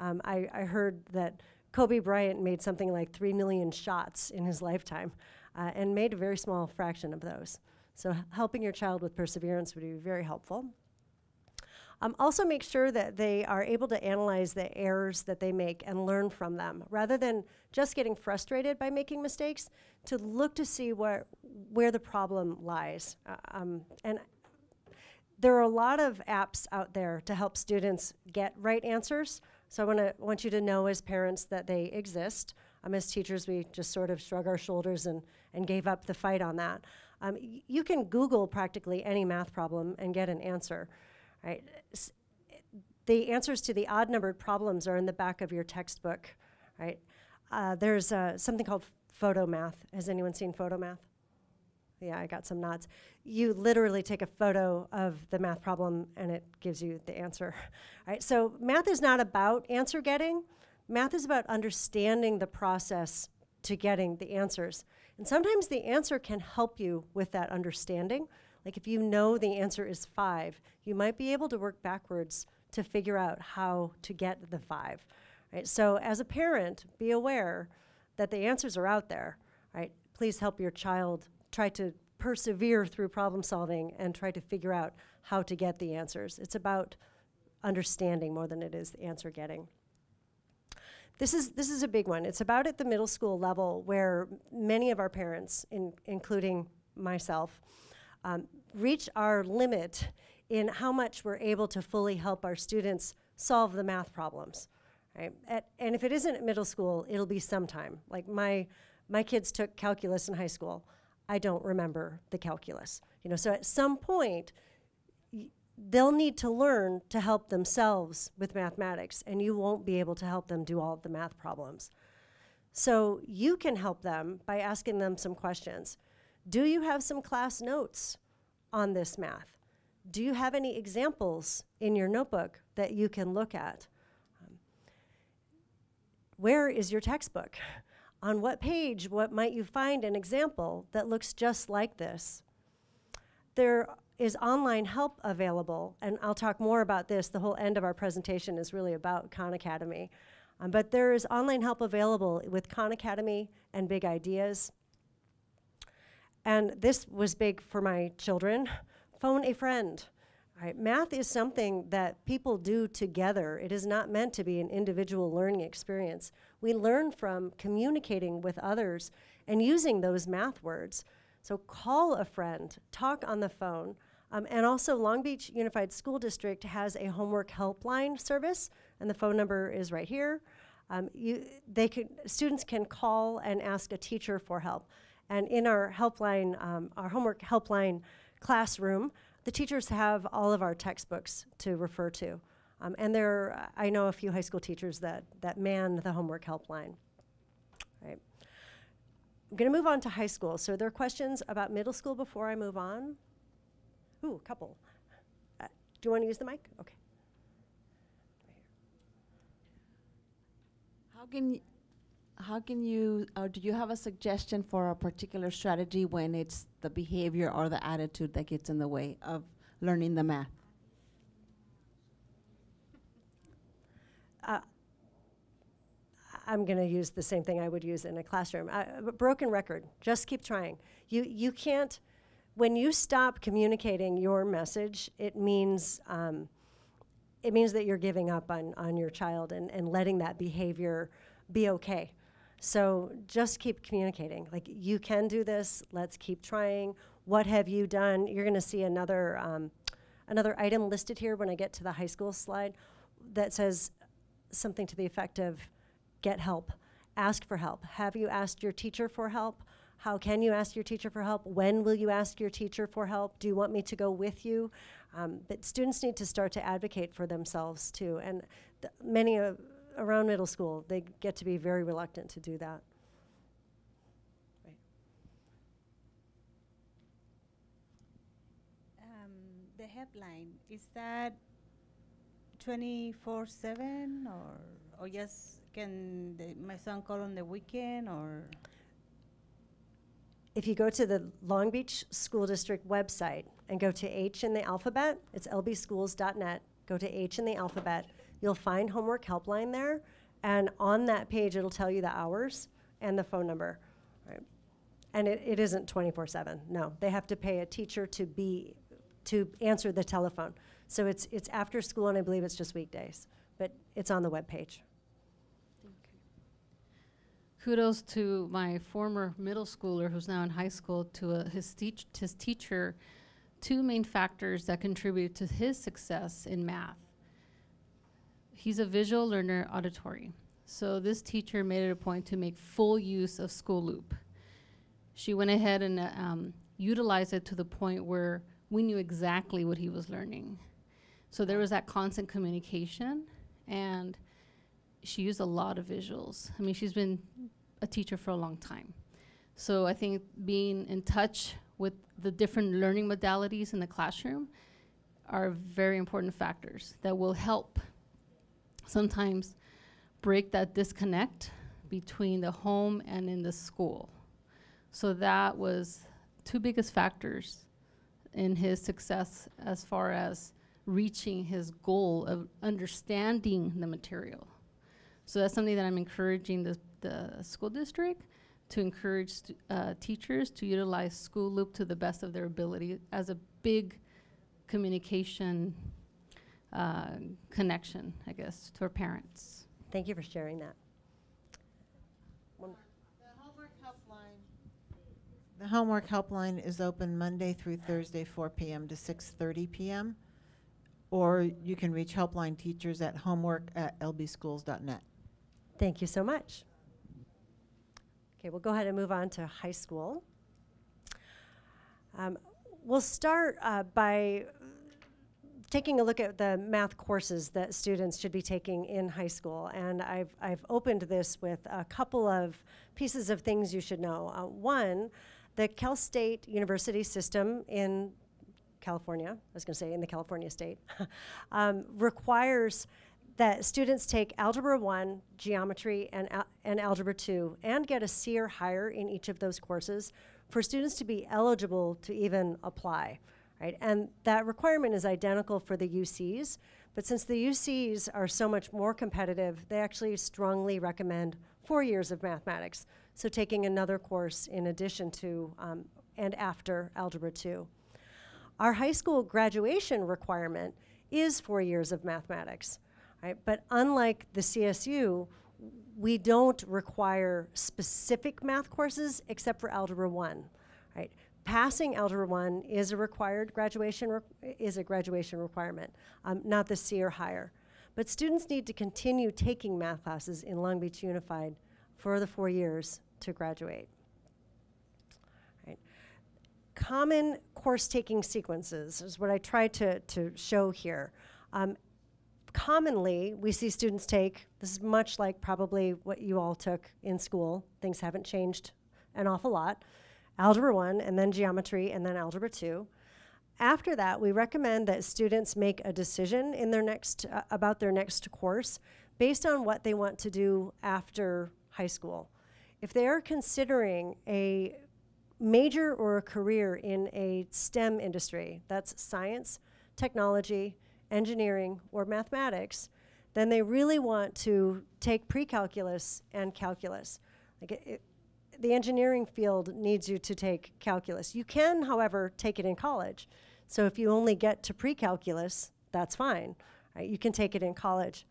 Um, I, I heard that Kobe Bryant made something like 3 million shots in his lifetime uh, and made a very small fraction of those. So, helping your child with perseverance would be very helpful. Um, also, make sure that they are able to analyze the errors that they make and learn from them, rather than just getting frustrated by making mistakes. To look to see where where the problem lies, uh, um, and there are a lot of apps out there to help students get right answers. So I want to want you to know as parents that they exist. Um, as teachers, we just sort of shrug our shoulders and, and gave up the fight on that. Um, you can Google practically any math problem and get an answer, right? S- the answers to the odd numbered problems are in the back of your textbook, right? Uh, there's uh, something called photomath. Has anyone seen photomath? Yeah, I got some nods. You literally take a photo of the math problem and it gives you the answer. Right? So math is not about answer getting. Math is about understanding the process to getting the answers. And sometimes the answer can help you with that understanding. Like if you know the answer is 5, you might be able to work backwards to figure out how to get the 5. Right? So as a parent, be aware that the answers are out there, right? Please help your child try to persevere through problem solving and try to figure out how to get the answers. It's about understanding more than it is the answer getting. This is, this is a big one. It's about at the middle school level where many of our parents, in, including myself, um, reach our limit in how much we're able to fully help our students solve the math problems. Right? At, and if it isn't at middle school, it'll be sometime. Like my, my kids took calculus in high school. I don't remember the calculus. You know, so at some point, they'll need to learn to help themselves with mathematics, and you won't be able to help them do all of the math problems. So you can help them by asking them some questions. Do you have some class notes on this math? Do you have any examples in your notebook that you can look at? Um, where is your textbook? On what page, what might you find an example that looks just like this? There is online help available, and I'll talk more about this. The whole end of our presentation is really about Khan Academy. Um, but there is online help available with Khan Academy and Big Ideas. And this was big for my children. Phone a friend. Right, math is something that people do together. It is not meant to be an individual learning experience. We learn from communicating with others and using those math words. So call a friend, talk on the phone. Um, and also, Long Beach Unified School District has a homework helpline service, and the phone number is right here. Um, you, they could, students can call and ask a teacher for help. And in our helpline, um, our homework helpline classroom, the teachers have all of our textbooks to refer to. Um, and there, I know a few high school teachers that, that man the homework helpline. Right. I'm going to move on to high school. So, there are there questions about middle school before I move on? Ooh, a couple. Uh, do you want to use the mic? Okay. How can, how can you, or do you have a suggestion for a particular strategy when it's the behavior or the attitude that gets in the way of learning the math? Uh, I'm going to use the same thing I would use in a classroom. Uh, a broken record. Just keep trying. You you can't. When you stop communicating your message, it means um, it means that you're giving up on on your child and and letting that behavior be okay. So just keep communicating. Like you can do this. Let's keep trying. What have you done? You're going to see another um, another item listed here when I get to the high school slide that says something to the effect of get help, ask for help. Have you asked your teacher for help? How can you ask your teacher for help? When will you ask your teacher for help? Do you want me to go with you? Um, but students need to start to advocate for themselves too. And many uh, around middle school, they get to be very reluctant to do that. Right. Um, the helpline, is that twenty-four seven or, or just can the, my son call on the weekend or? If you go to the Long Beach School District website and go to H in the alphabet, it's lbschools.net, go to H in the alphabet, you'll find homework helpline there. And on that page, it'll tell you the hours and the phone number. Right. And it, it isn't 24 7. No, they have to pay a teacher to be to answer the telephone. So it's it's after school, and I believe it's just weekdays, but it's on the web page. kudos to my former middle schooler who's now in high school to uh, his, teach- his teacher two main factors that contribute to his success in math he's a visual learner auditory so this teacher made it a point to make full use of school loop she went ahead and uh, um, utilized it to the point where we knew exactly what he was learning so there was that constant communication and she used a lot of visuals. I mean, she's been a teacher for a long time. So I think being in touch with the different learning modalities in the classroom are very important factors that will help sometimes break that disconnect between the home and in the school. So that was two biggest factors in his success as far as reaching his goal of understanding the material. So that's something that I'm encouraging the, the school district to encourage uh, teachers to utilize School Loop to the best of their ability as a big communication uh, connection, I guess, to her parents. Thank you for sharing that. The homework helpline. The homework helpline is open Monday through Thursday, four PM to six thirty PM. Or you can reach helpline teachers at homework at homework@lbschools.net. Thank you so much. Okay, we'll go ahead and move on to high school. Um, we'll start uh, by taking a look at the math courses that students should be taking in high school. And I've, I've opened this with a couple of pieces of things you should know. Uh, one, the Cal State University system in California, I was going to say in the California state, um, requires that students take Algebra 1, Geometry, and, and Algebra 2, and get a C or higher in each of those courses for students to be eligible to even apply, right? And that requirement is identical for the UCs, but since the UCs are so much more competitive, they actually strongly recommend four years of mathematics, so taking another course in addition to um, and after Algebra 2. Our high school graduation requirement is four years of mathematics, right? But unlike the CSU, we don't require specific math courses except for Algebra 1, right? Passing Algebra 1 is a required graduation, is a graduation requirement, um, not the C or higher. But students need to continue taking math classes in Long Beach Unified for the four years to graduate. Right. Common course taking sequences is what I tried to, to show here. Um, commonly, we see students take, this is much like probably what you all took in school, things haven't changed an awful lot, Algebra 1, and then Geometry, and then Algebra 2. After that, we recommend that students make a decision in their next, uh, about their next course based on what they want to do after high school. If they are considering a major or a career in a STEM industry, that's science, technology, engineering, or mathematics, then they really want to take pre-calculus and calculus. Like it, it, the engineering field needs you to take calculus. You can, however, take it in college. So if you only get to pre-calculus, that's fine. Right? You can take it in college.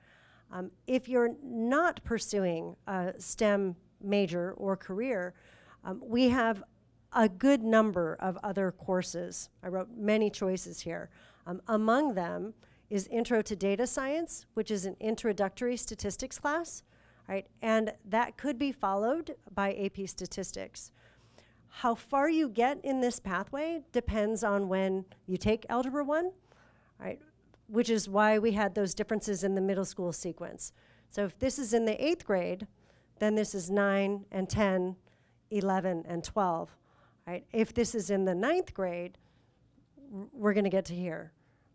Um, if you're not pursuing a STEM major or career, um, we have a good number of other courses. I wrote many choices here. Um, among them is Intro to Data Science, which is an introductory statistics class, right? And that could be followed by AP Statistics. How far you get in this pathway depends on when you take Algebra 1, right? Which is why we had those differences in the middle school sequence. So if this is in the eighth grade, then this is 9 and 10, 11 and 12, right? If this is in the ninth grade, we're going to get to here,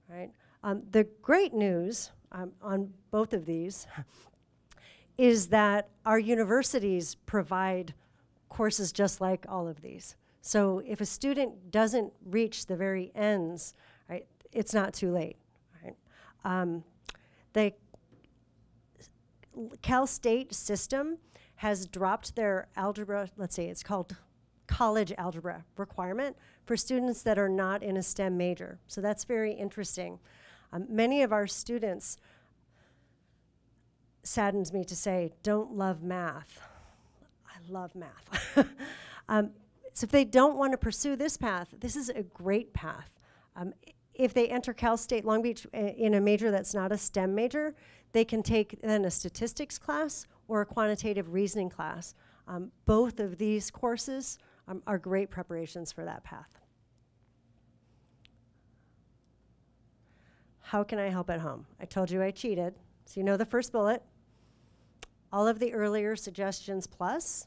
right? Um, the great news um, on both of these is that our universities provide courses just like all of these. So if a student doesn't reach the very ends, right, it's not too late. Right? Um, the Cal State system has dropped their algebra, let's say it's called college algebra requirement for students that are not in a STEM major. So that's very interesting. Um, many of our students, saddens me to say, don't love math. I love math. um, so if they don't want to pursue this path, this is a great path. Um, if they enter Cal State Long Beach uh, in a major that's not a STEM major, they can take then a statistics class or a quantitative reasoning class. Um, both of these courses um, are great preparations for that path. How can I help at home? I told you I cheated, so you know the first bullet. All of the earlier suggestions plus.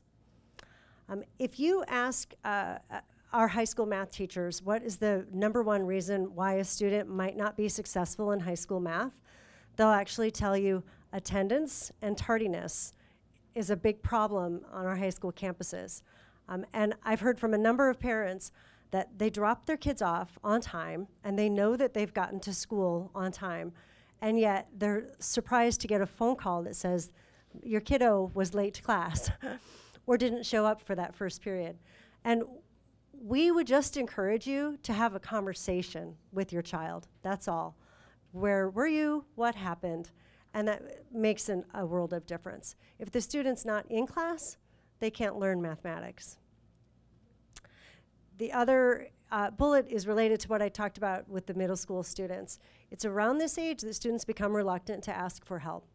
Um, if you ask uh, uh, our high school math teachers what is the number one reason why a student might not be successful in high school math, they'll actually tell you attendance and tardiness is a big problem on our high school campuses. Um, and I've heard from a number of parents that they drop their kids off on time and they know that they've gotten to school on time, and yet they're surprised to get a phone call that says, Your kiddo was late to class or didn't show up for that first period. And we would just encourage you to have a conversation with your child. That's all. Where were you? What happened? And that makes an, a world of difference. If the student's not in class, they can't learn mathematics. The other uh, bullet is related to what I talked about with the middle school students. It's around this age that students become reluctant to ask for help.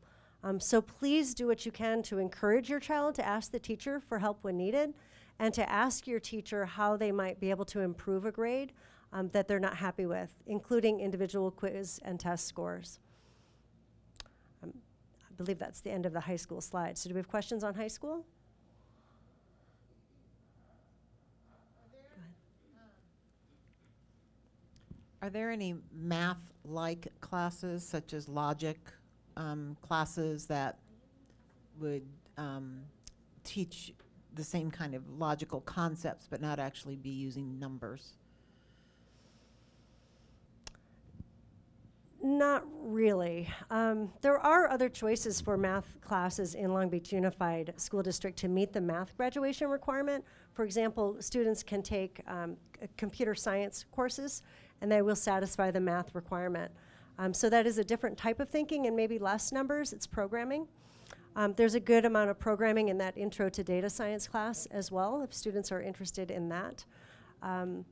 Um, so please do what you can to encourage your child to ask the teacher for help when needed and to ask your teacher how they might be able to improve a grade um, that they're not happy with, including individual quiz and test scores. Um, I believe that's the end of the high school slide. So do we have questions on high school? Are there any math-like classes, such as logic um, classes, that would um, teach the same kind of logical concepts, but not actually be using numbers? Not really. Um, there are other choices for math classes in Long Beach Unified School District to meet the math graduation requirement. For example, students can take um, computer science courses, and they will satisfy the math requirement. Um, so that is a different type of thinking and maybe less numbers. It's programming. Um, there's a good amount of programming in that intro to data science class as well, if students are interested in that. Um,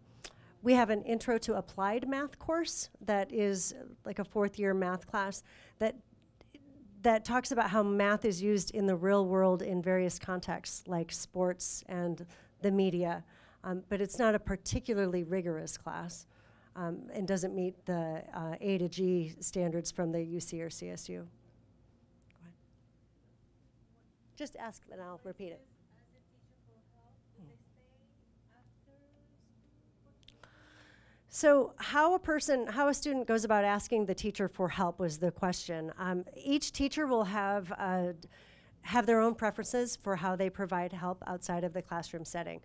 we have an intro to applied math course that is uh, like a fourth year math class that that talks about how math is used in the real world in various contexts like sports and the media um, but it's not a particularly rigorous class um, and doesn't meet the uh, a to g standards from the uc or csu just ask and i'll repeat it So, how a person, how a student goes about asking the teacher for help was the question. Um, each teacher will have uh, have their own preferences for how they provide help outside of the classroom setting.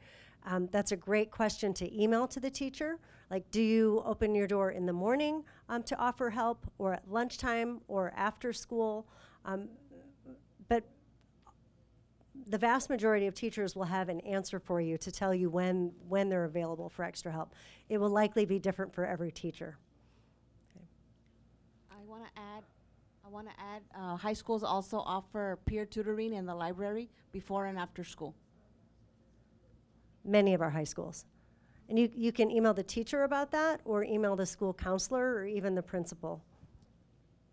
Um, that's a great question to email to the teacher. Like, do you open your door in the morning um, to offer help, or at lunchtime, or after school? Um, but the vast majority of teachers will have an answer for you to tell you when, when they're available for extra help. It will likely be different for every teacher. I want to add, I want to add, uh, high schools also offer peer tutoring in the library before and after school. Many of our high schools. And you, you can email the teacher about that, or email the school counselor, or even the principal.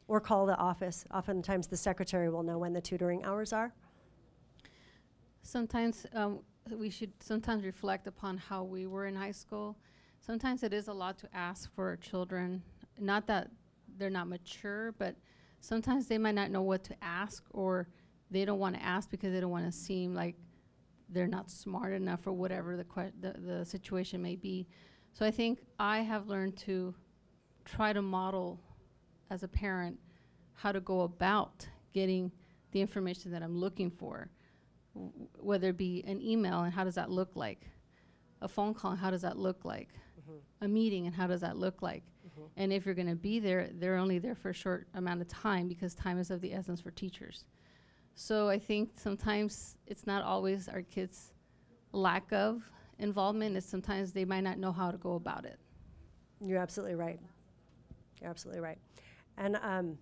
Or call the office. Oftentimes, the secretary will know when the tutoring hours are. Sometimes um, we should sometimes reflect upon how we were in high school. Sometimes it is a lot to ask for children. Not that they're not mature, but sometimes they might not know what to ask or they don't want to ask because they don't want to seem like they're not smart enough or whatever the, the the situation may be. So I think I have learned to try to model as a parent how to go about getting the information that I'm looking for whether it be an email and how does that look like? A phone call and how does that look like? Mm-hmm. A meeting and how does that look like? Mm-hmm. And if you're going to be there they're only there for a short amount of time because time is of the essence for teachers so i think sometimes it's not always our kids lack of involvement it's sometimes they might not know how to go about it You're absolutely right. You're absolutely right. And um,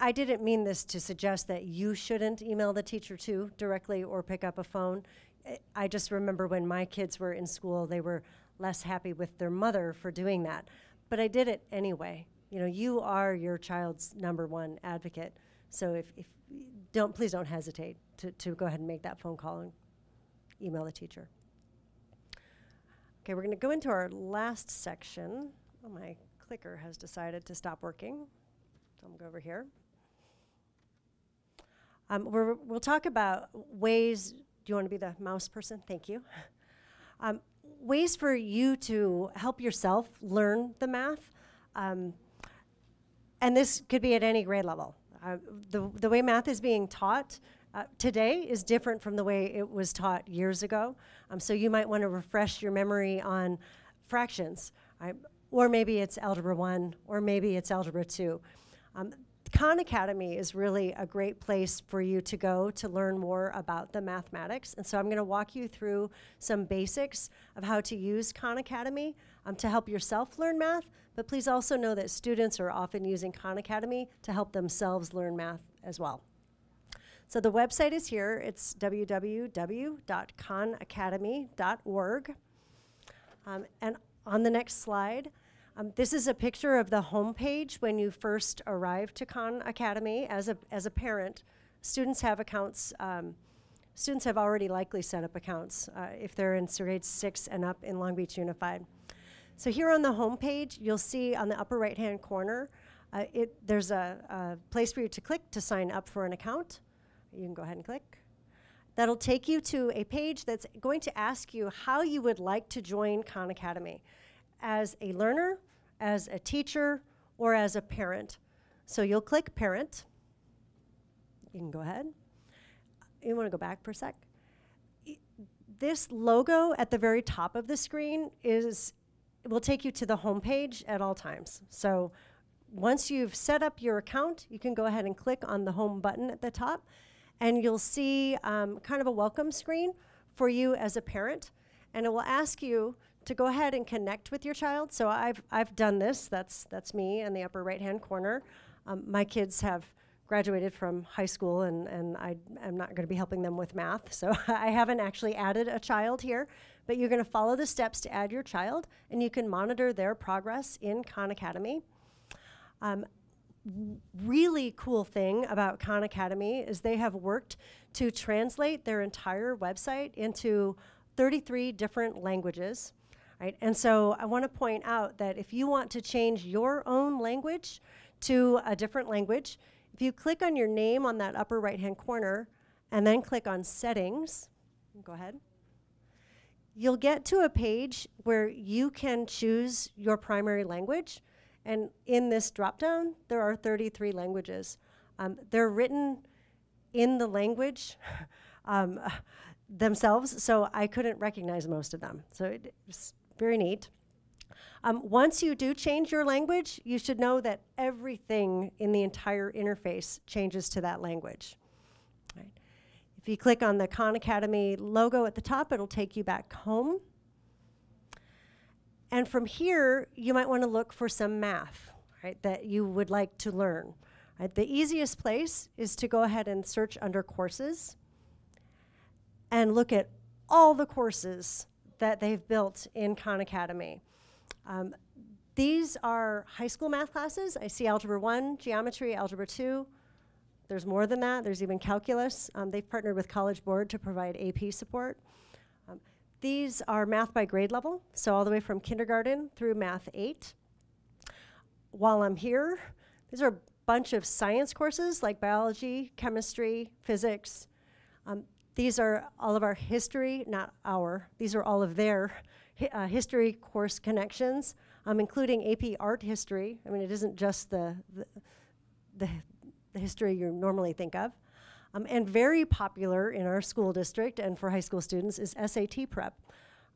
I didn't mean this to suggest that you shouldn't email the teacher too directly or pick up a phone. I- I just remember when my kids were in school, they were less happy with their mother for doing that. But I did it anyway. You know, you are your child's number one advocate. So if, if don't please don't hesitate to, to go ahead and make that phone call and email the teacher. Okay, we're going to go into our last section. Oh, my clicker has decided to stop working. So I'm going to go over here. Um, we're, we'll talk about ways. Do you want to be the mouse person? Thank you. Um, ways for you to help yourself learn the math. Um, and this could be at any grade level. Uh, the, the way math is being taught uh, today is different from the way it was taught years ago. Um, so you might want to refresh your memory on fractions, right? or maybe it's Algebra 1, or maybe it's Algebra 2. Um, Khan Academy is really a great place for you to go to learn more about the mathematics. And so I'm going to walk you through some basics of how to use Khan Academy um, to help yourself learn math. But please also know that students are often using Khan Academy to help themselves learn math as well. So the website is here. It's www.khanacademy.org. Um, and on the next slide, um, this is a picture of the homepage when you first arrive to Khan Academy as a, as a parent. Students have accounts, um, students have already likely set up accounts uh, if they're in grade six and up in Long Beach Unified. So here on the home page, you'll see on the upper right-hand corner, uh, it, there's a, a place for you to click to sign up for an account. You can go ahead and click. That'll take you to a page that's going to ask you how you would like to join Khan Academy as a learner, as a teacher, or as a parent. So you'll click parent. You can go ahead. You want to go back for a sec? This logo at the very top of the screen is will take you to the home page at all times. So once you've set up your account, you can go ahead and click on the home button at the top, and you'll see um, kind of a welcome screen for you as a parent. And it will ask you to go ahead and connect with your child. So I've, I've done this. That's, that's me in the upper right hand corner. Um, my kids have graduated from high school, and, and I am not going to be helping them with math. So I haven't actually added a child here. But you're going to follow the steps to add your child, and you can monitor their progress in Khan Academy. Um, really cool thing about Khan Academy is they have worked to translate their entire website into 33 different languages. Right? And so I want to point out that if you want to change your own language to a different language, if you click on your name on that upper right hand corner and then click on settings, go ahead you'll get to a page where you can choose your primary language. And in this dropdown, there are 33 languages. Um, they're written in the language um, themselves, so I couldn't recognize most of them. So it- very neat. Um, once you do change your language, you should know that everything in the entire interface changes to that language. Right. If you click on the Khan Academy logo at the top, it'll take you back home. And from here, you might want to look for some math, right, that you would like to learn. Right? The easiest place is to go ahead and search under courses and look at all the courses that they've built in Khan Academy. Um, these are high school math classes. I see Algebra 1, Geometry, Algebra 2, there's more than that. There's even calculus. Um, they've partnered with College Board to provide AP support. Um, these are math by grade level, so all the way from kindergarten through math 8. While I'm here, these are a bunch of science courses like biology, chemistry, physics. Um, these are all of our history, not our, these are all of their uh, history course connections, um, including AP art history. I mean, it isn't just the, the, the the history you normally think of. Um, and very popular in our school district and for high school students is SAT prep.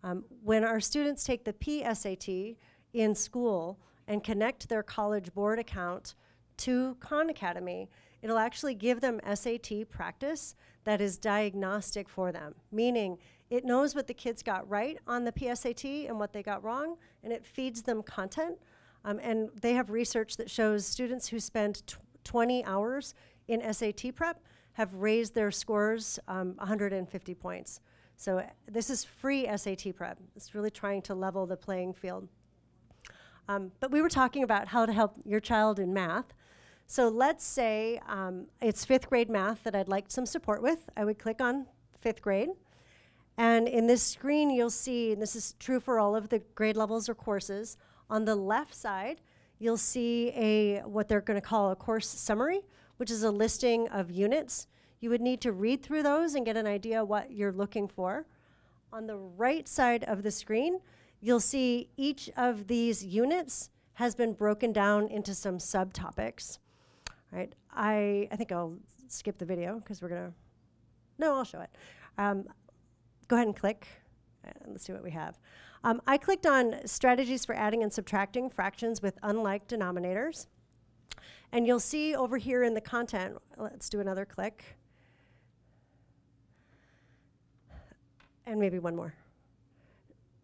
Um, when our students take the PSAT in school and connect their college board account to Khan Academy, it'll actually give them SAT practice that is diagnostic for them, meaning it knows what the kids got right on the PSAT and what they got wrong, and it feeds them content. Um, and they have research that shows students who spend tw 20 hours in SAT prep have raised their scores um, 150 points. So uh, this is free SAT prep. It's really trying to level the playing field. Um, but we were talking about how to help your child in math. So let's say um, it's fifth grade math that I'd like some support with. I would click on fifth grade. And in this screen, you'll see, and this is true for all of the grade levels or courses, on the left side, you'll see a what they're going to call a course summary, which is a listing of units. You would need to read through those and get an idea what you're looking for. On the right side of the screen, you'll see each of these units has been broken down into some subtopics. Right? I, I think I'll skip the video because we're going to, no, I'll show it. Um, go ahead and click, and let's see what we have. Um, I clicked on strategies for adding and subtracting fractions with unlike denominators. And you'll see over here in the content, let's do another click. And maybe one more.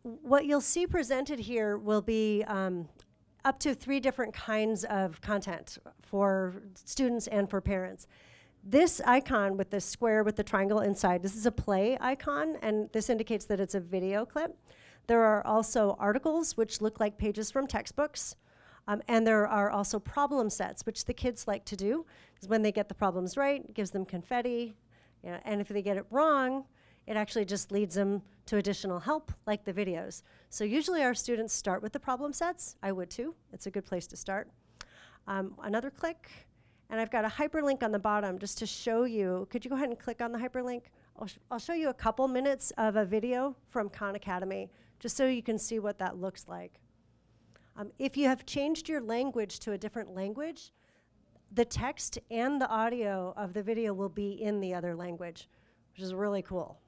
What you'll see presented here will be um, up to three different kinds of content for students and for parents. This icon with the square with the triangle inside, this is a play icon, and this indicates that it's a video clip. There are also articles, which look like pages from textbooks. Um, and there are also problem sets, which the kids like to do, because when they get the problems right, it gives them confetti. You know, and if they get it wrong, it actually just leads them to additional help, like the videos. So usually our students start with the problem sets. I would too. It's a good place to start. Um, another click, and I've got a hyperlink on the bottom just to show you. Could you go ahead and click on the hyperlink? I'll, sh- I'll show you a couple minutes of a video from Khan Academy, just so you can see what that looks like. Um, if you have changed your language to a different language, the text and the audio of the video will be in the other language, which is really cool.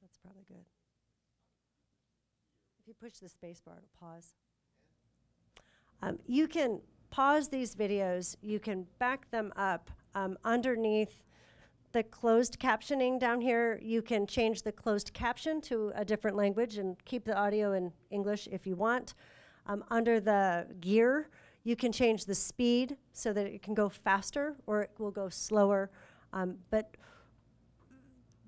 That's probably good. If you push the space bar, it'll pause. Um, you can pause these videos, you can back them up um, underneath the closed captioning down here. You can change the closed caption to a different language and keep the audio in English if you want. Um, under the gear, you can change the speed so that it can go faster or it will go slower. Um, but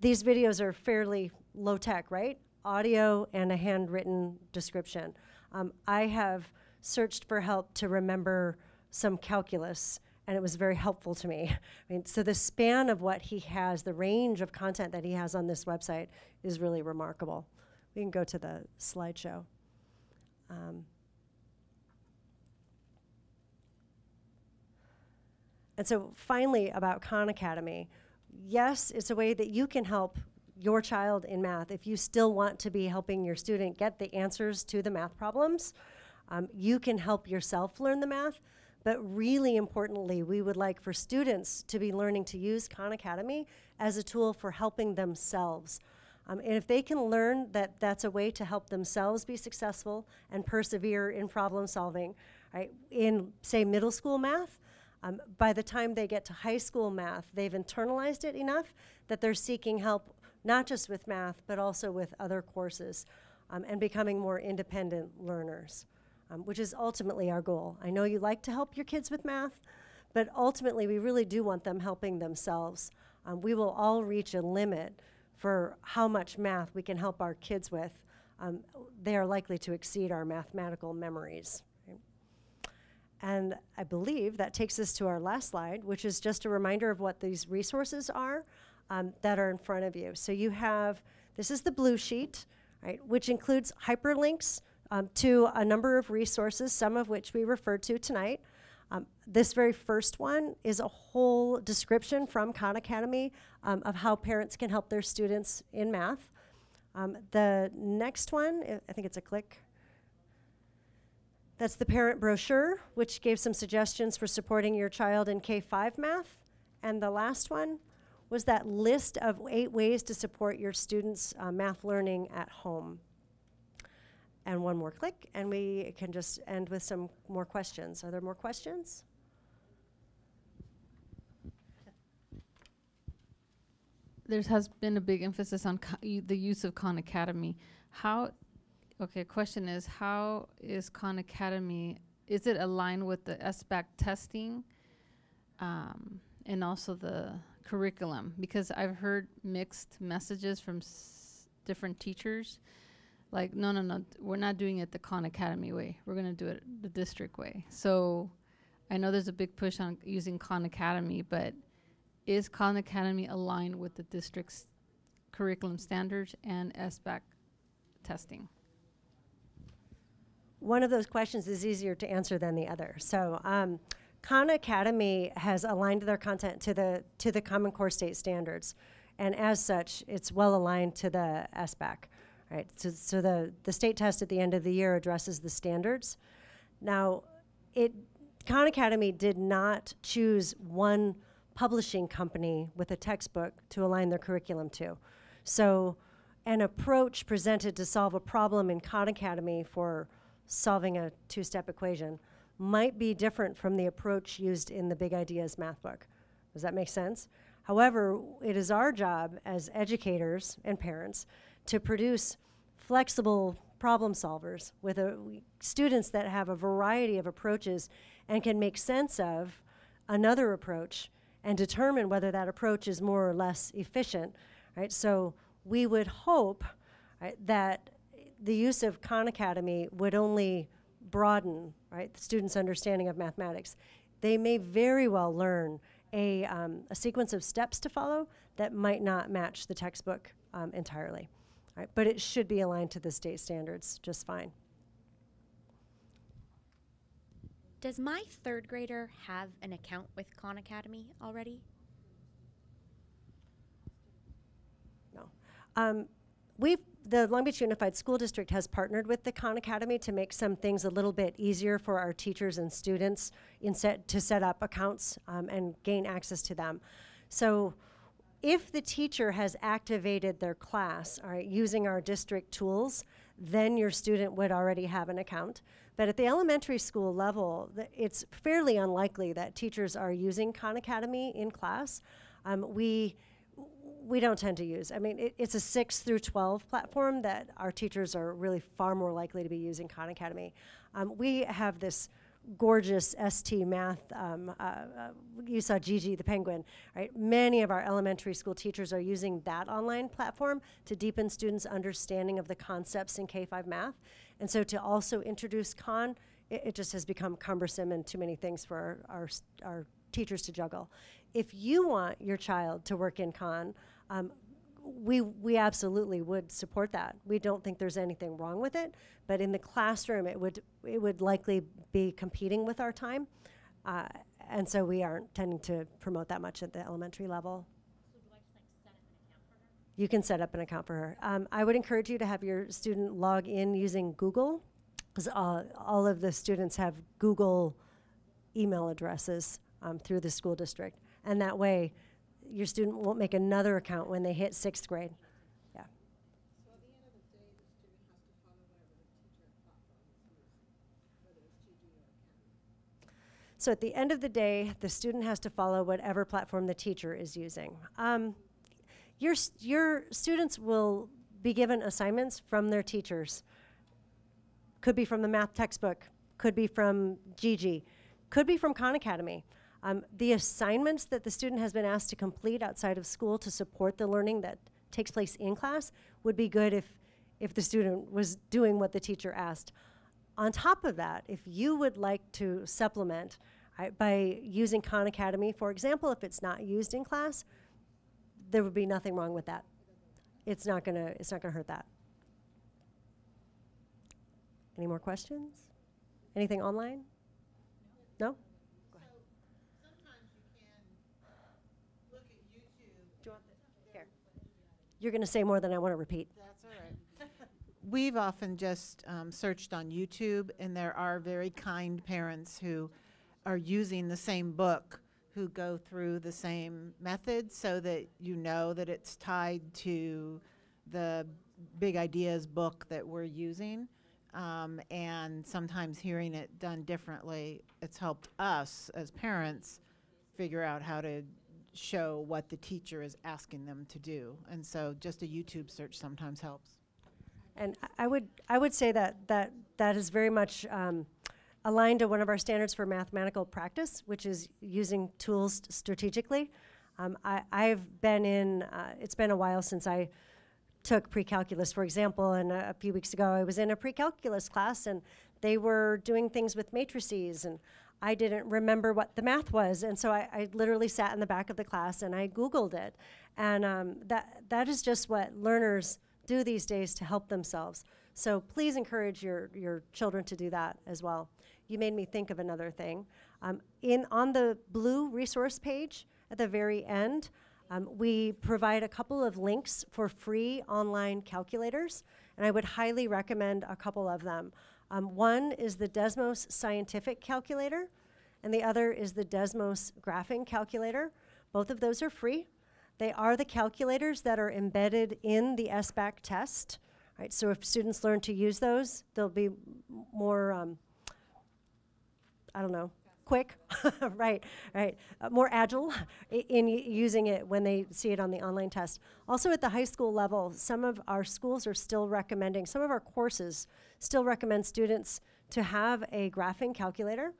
these videos are fairly low tech, right? Audio and a handwritten description. Um, I have searched for help to remember some calculus, and it was very helpful to me. I mean, so the span of what he has, the range of content that he has on this website is really remarkable. We can go to the slideshow. Um, and so finally about Khan Academy, yes, it's a way that you can help your child in math. If you still want to be helping your student get the answers to the math problems, um, you can help yourself learn the math. But really importantly, we would like for students to be learning to use Khan Academy as a tool for helping themselves. Um, and if they can learn that that's a way to help themselves be successful and persevere in problem solving, right, in, say, middle school math, um, by the time they get to high school math, they've internalized it enough that they're seeking help not just with math, but also with other courses um, and becoming more independent learners, um, which is ultimately our goal. I know you like to help your kids with math, but ultimately we really do want them helping themselves. Um, we will all reach a limit for how much math we can help our kids with. Um, they are likely to exceed our mathematical memories. And I believe that takes us to our last slide, which is just a reminder of what these resources are um, that are in front of you. So you have, this is the blue sheet, right, which includes hyperlinks um, to a number of resources, some of which we referred to tonight. Um, this very first one is a whole description from Khan Academy um, of how parents can help their students in math. Um, the next one, I think it's a click, that's the parent brochure, which gave some suggestions for supporting your child in K 5 math. And the last one was that list of eight ways to support your students' uh, math learning at home. And one more click, and we can just end with some more questions. Are there more questions? There has been a big emphasis on the use of Khan Academy. How, okay, question is, how is Khan Academy, is it aligned with the SBAC testing? Um, and also the curriculum? Because I've heard mixed messages from s- different teachers. Like, no, no, no, we're not doing it the Khan Academy way. We're going to do it the district way. So I know there's a big push on using Khan Academy, but is Khan Academy aligned with the district's curriculum standards and SBAC testing? One of those questions is easier to answer than the other. So, um, Khan Academy has aligned their content to the to the Common Core state standards, and as such, it's well aligned to the SBAC. Right. So, so the the state test at the end of the year addresses the standards. Now, it Khan Academy did not choose one publishing company with a textbook to align their curriculum to. So, an approach presented to solve a problem in Khan Academy for solving a two step equation might be different from the approach used in the Big Ideas math book. Does that make sense? However, it is our job as educators and parents to produce flexible problem solvers with a, students that have a variety of approaches and can make sense of another approach and determine whether that approach is more or less efficient, right? So we would hope right, that the use of Khan Academy would only broaden right, the students' understanding of mathematics. They may very well learn a, um, a sequence of steps to follow that might not match the textbook um, entirely. Right? But it should be aligned to the state standards just fine. Does my third grader have an account with Khan Academy already? No. Um, we've the Long Beach Unified School District has partnered with the Khan Academy to make some things a little bit easier for our teachers and students in set, to set up accounts um, and gain access to them. So if the teacher has activated their class all right, using our district tools, then your student would already have an account. But at the elementary school level, it's fairly unlikely that teachers are using Khan Academy in class. Um, we we don't tend to use. I mean, it, it's a 6 through 12 platform that our teachers are really far more likely to be using Khan Academy. Um, we have this gorgeous ST math. Um, uh, uh, you saw JiJi the penguin, right? Many of our elementary school teachers are using that online platform to deepen students' understanding of the concepts in K-5 math. And so to also introduce Khan, it, it just has become cumbersome and too many things for our, our, our teachers to juggle. If you want your child to work in Khan, um, we, we absolutely would support that. We don't think there's anything wrong with it, but in the classroom, it would, it would likely be competing with our time. Uh, and so we aren't tending to promote that much at the elementary level. You can set up an account for her. Um, I would encourage you to have your student log in using Google, because uh, all of the students have Google email addresses um, through the school district. And that way, your student won't make another account when they hit sixth grade. Yeah. So at the end of the day, the student has to follow whatever platform the teacher is using. Um, your, your students will be given assignments from their teachers. Could be from the math textbook, could be from JiJi, could be from Khan Academy. Um, the assignments that the student has been asked to complete outside of school to support the learning that takes place in class would be good if, if the student was doing what the teacher asked. On top of that, if you would like to supplement by using Khan Academy, for example, if it's not used in class, there would be nothing wrong with that. It's not gonna, it's not gonna hurt that. Any more questions? Anything online? No? You're going to say more than I want to repeat. That's all right. We've often just um, searched on YouTube, and there are very kind parents who are using the same book who go through the same methods so that you know that it's tied to the big ideas book that we're using. Um, and sometimes hearing it done differently, it's helped us as parents figure out how to show what the teacher is asking them to do. And so just a YouTube search sometimes helps. And I- would, I would say that, that, that is very much um, aligned to one of our standards for mathematical practice, which is using tools strategically. Um, I, I've been in, uh, it's been a while since I took pre-calculus, for example, and a, a few weeks ago I was in a pre-calculus class and they were doing things with matrices and I didn't remember what the math was, and so I, I literally sat in the back of the class and I Googled it, and um, that that is just what learners do these days to help themselves. So please encourage your your children to do that as well. You made me think of another thing. Um, in on the blue resource page at the very end, um, we provide a couple of links for free online calculators, and I would highly recommend a couple of them. Um, one is the Desmos Scientific Calculator, and the other is the Desmos Graphing Calculator. Both of those are free. They are the calculators that are embedded in the SBAC test. Right, so if students learn to use those, they'll be more, um, I don't know, quick, right, right, uh, more agile in using it when they see it on the online test. Also, at the high school level, some of our schools are still recommending, some of our courses still recommend students to have a graphing calculator,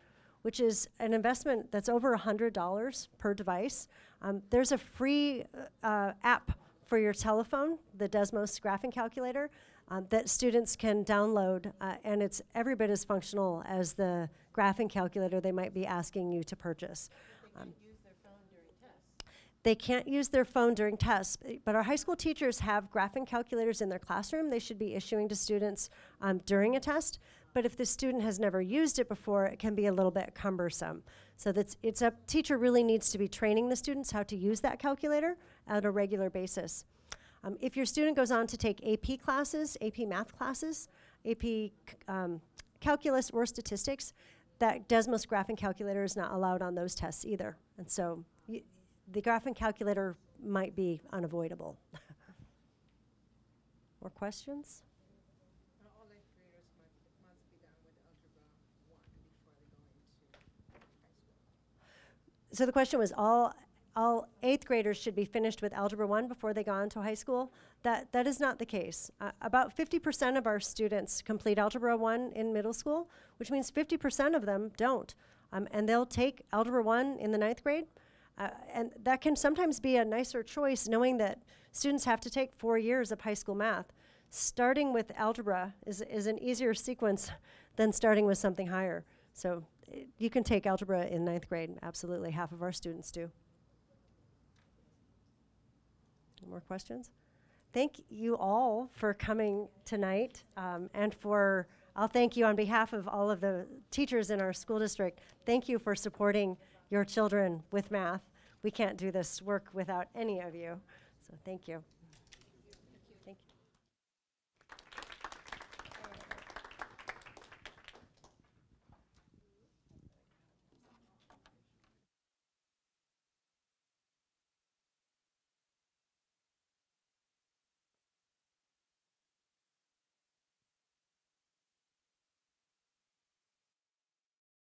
which is an investment that's over $100 per device. Um, there's a free uh, app for your telephone, the Desmos graphing calculator, um, that students can download, uh, and it's every bit as functional as the graphing calculator they might be asking you to purchase. Um, They can't use their phone during tests, but our high school teachers have graphing calculators in their classroom. They should be issuing to students um, during a test. But if the student has never used it before, it can be a little bit cumbersome. So that's it's a teacher really needs to be training the students how to use that calculator at a regular basis. Um, if your student goes on to take AP classes, AP math classes, AP um, calculus or statistics, that Desmos graphing calculator is not allowed on those tests either. And so the graphing calculator might be unavoidable. More questions? So the question was all all eighth graders should be finished with algebra one before they go on to high school. That that is not the case. Uh, about 50% of our students complete algebra one in middle school, which means 50% of them don't, um, and they'll take algebra one in the ninth grade. Uh, and that can sometimes be a nicer choice, knowing that students have to take four years of high school math. Starting with algebra is, is an easier sequence than starting with something higher. So eh, you can take algebra in ninth grade, absolutely. Half of our students do. More questions? Thank you all for coming tonight, um, and for, I'll thank you on behalf of all of the teachers in our school district. Thank you for supporting your children with math. We can't do this work without any of you, so thank you.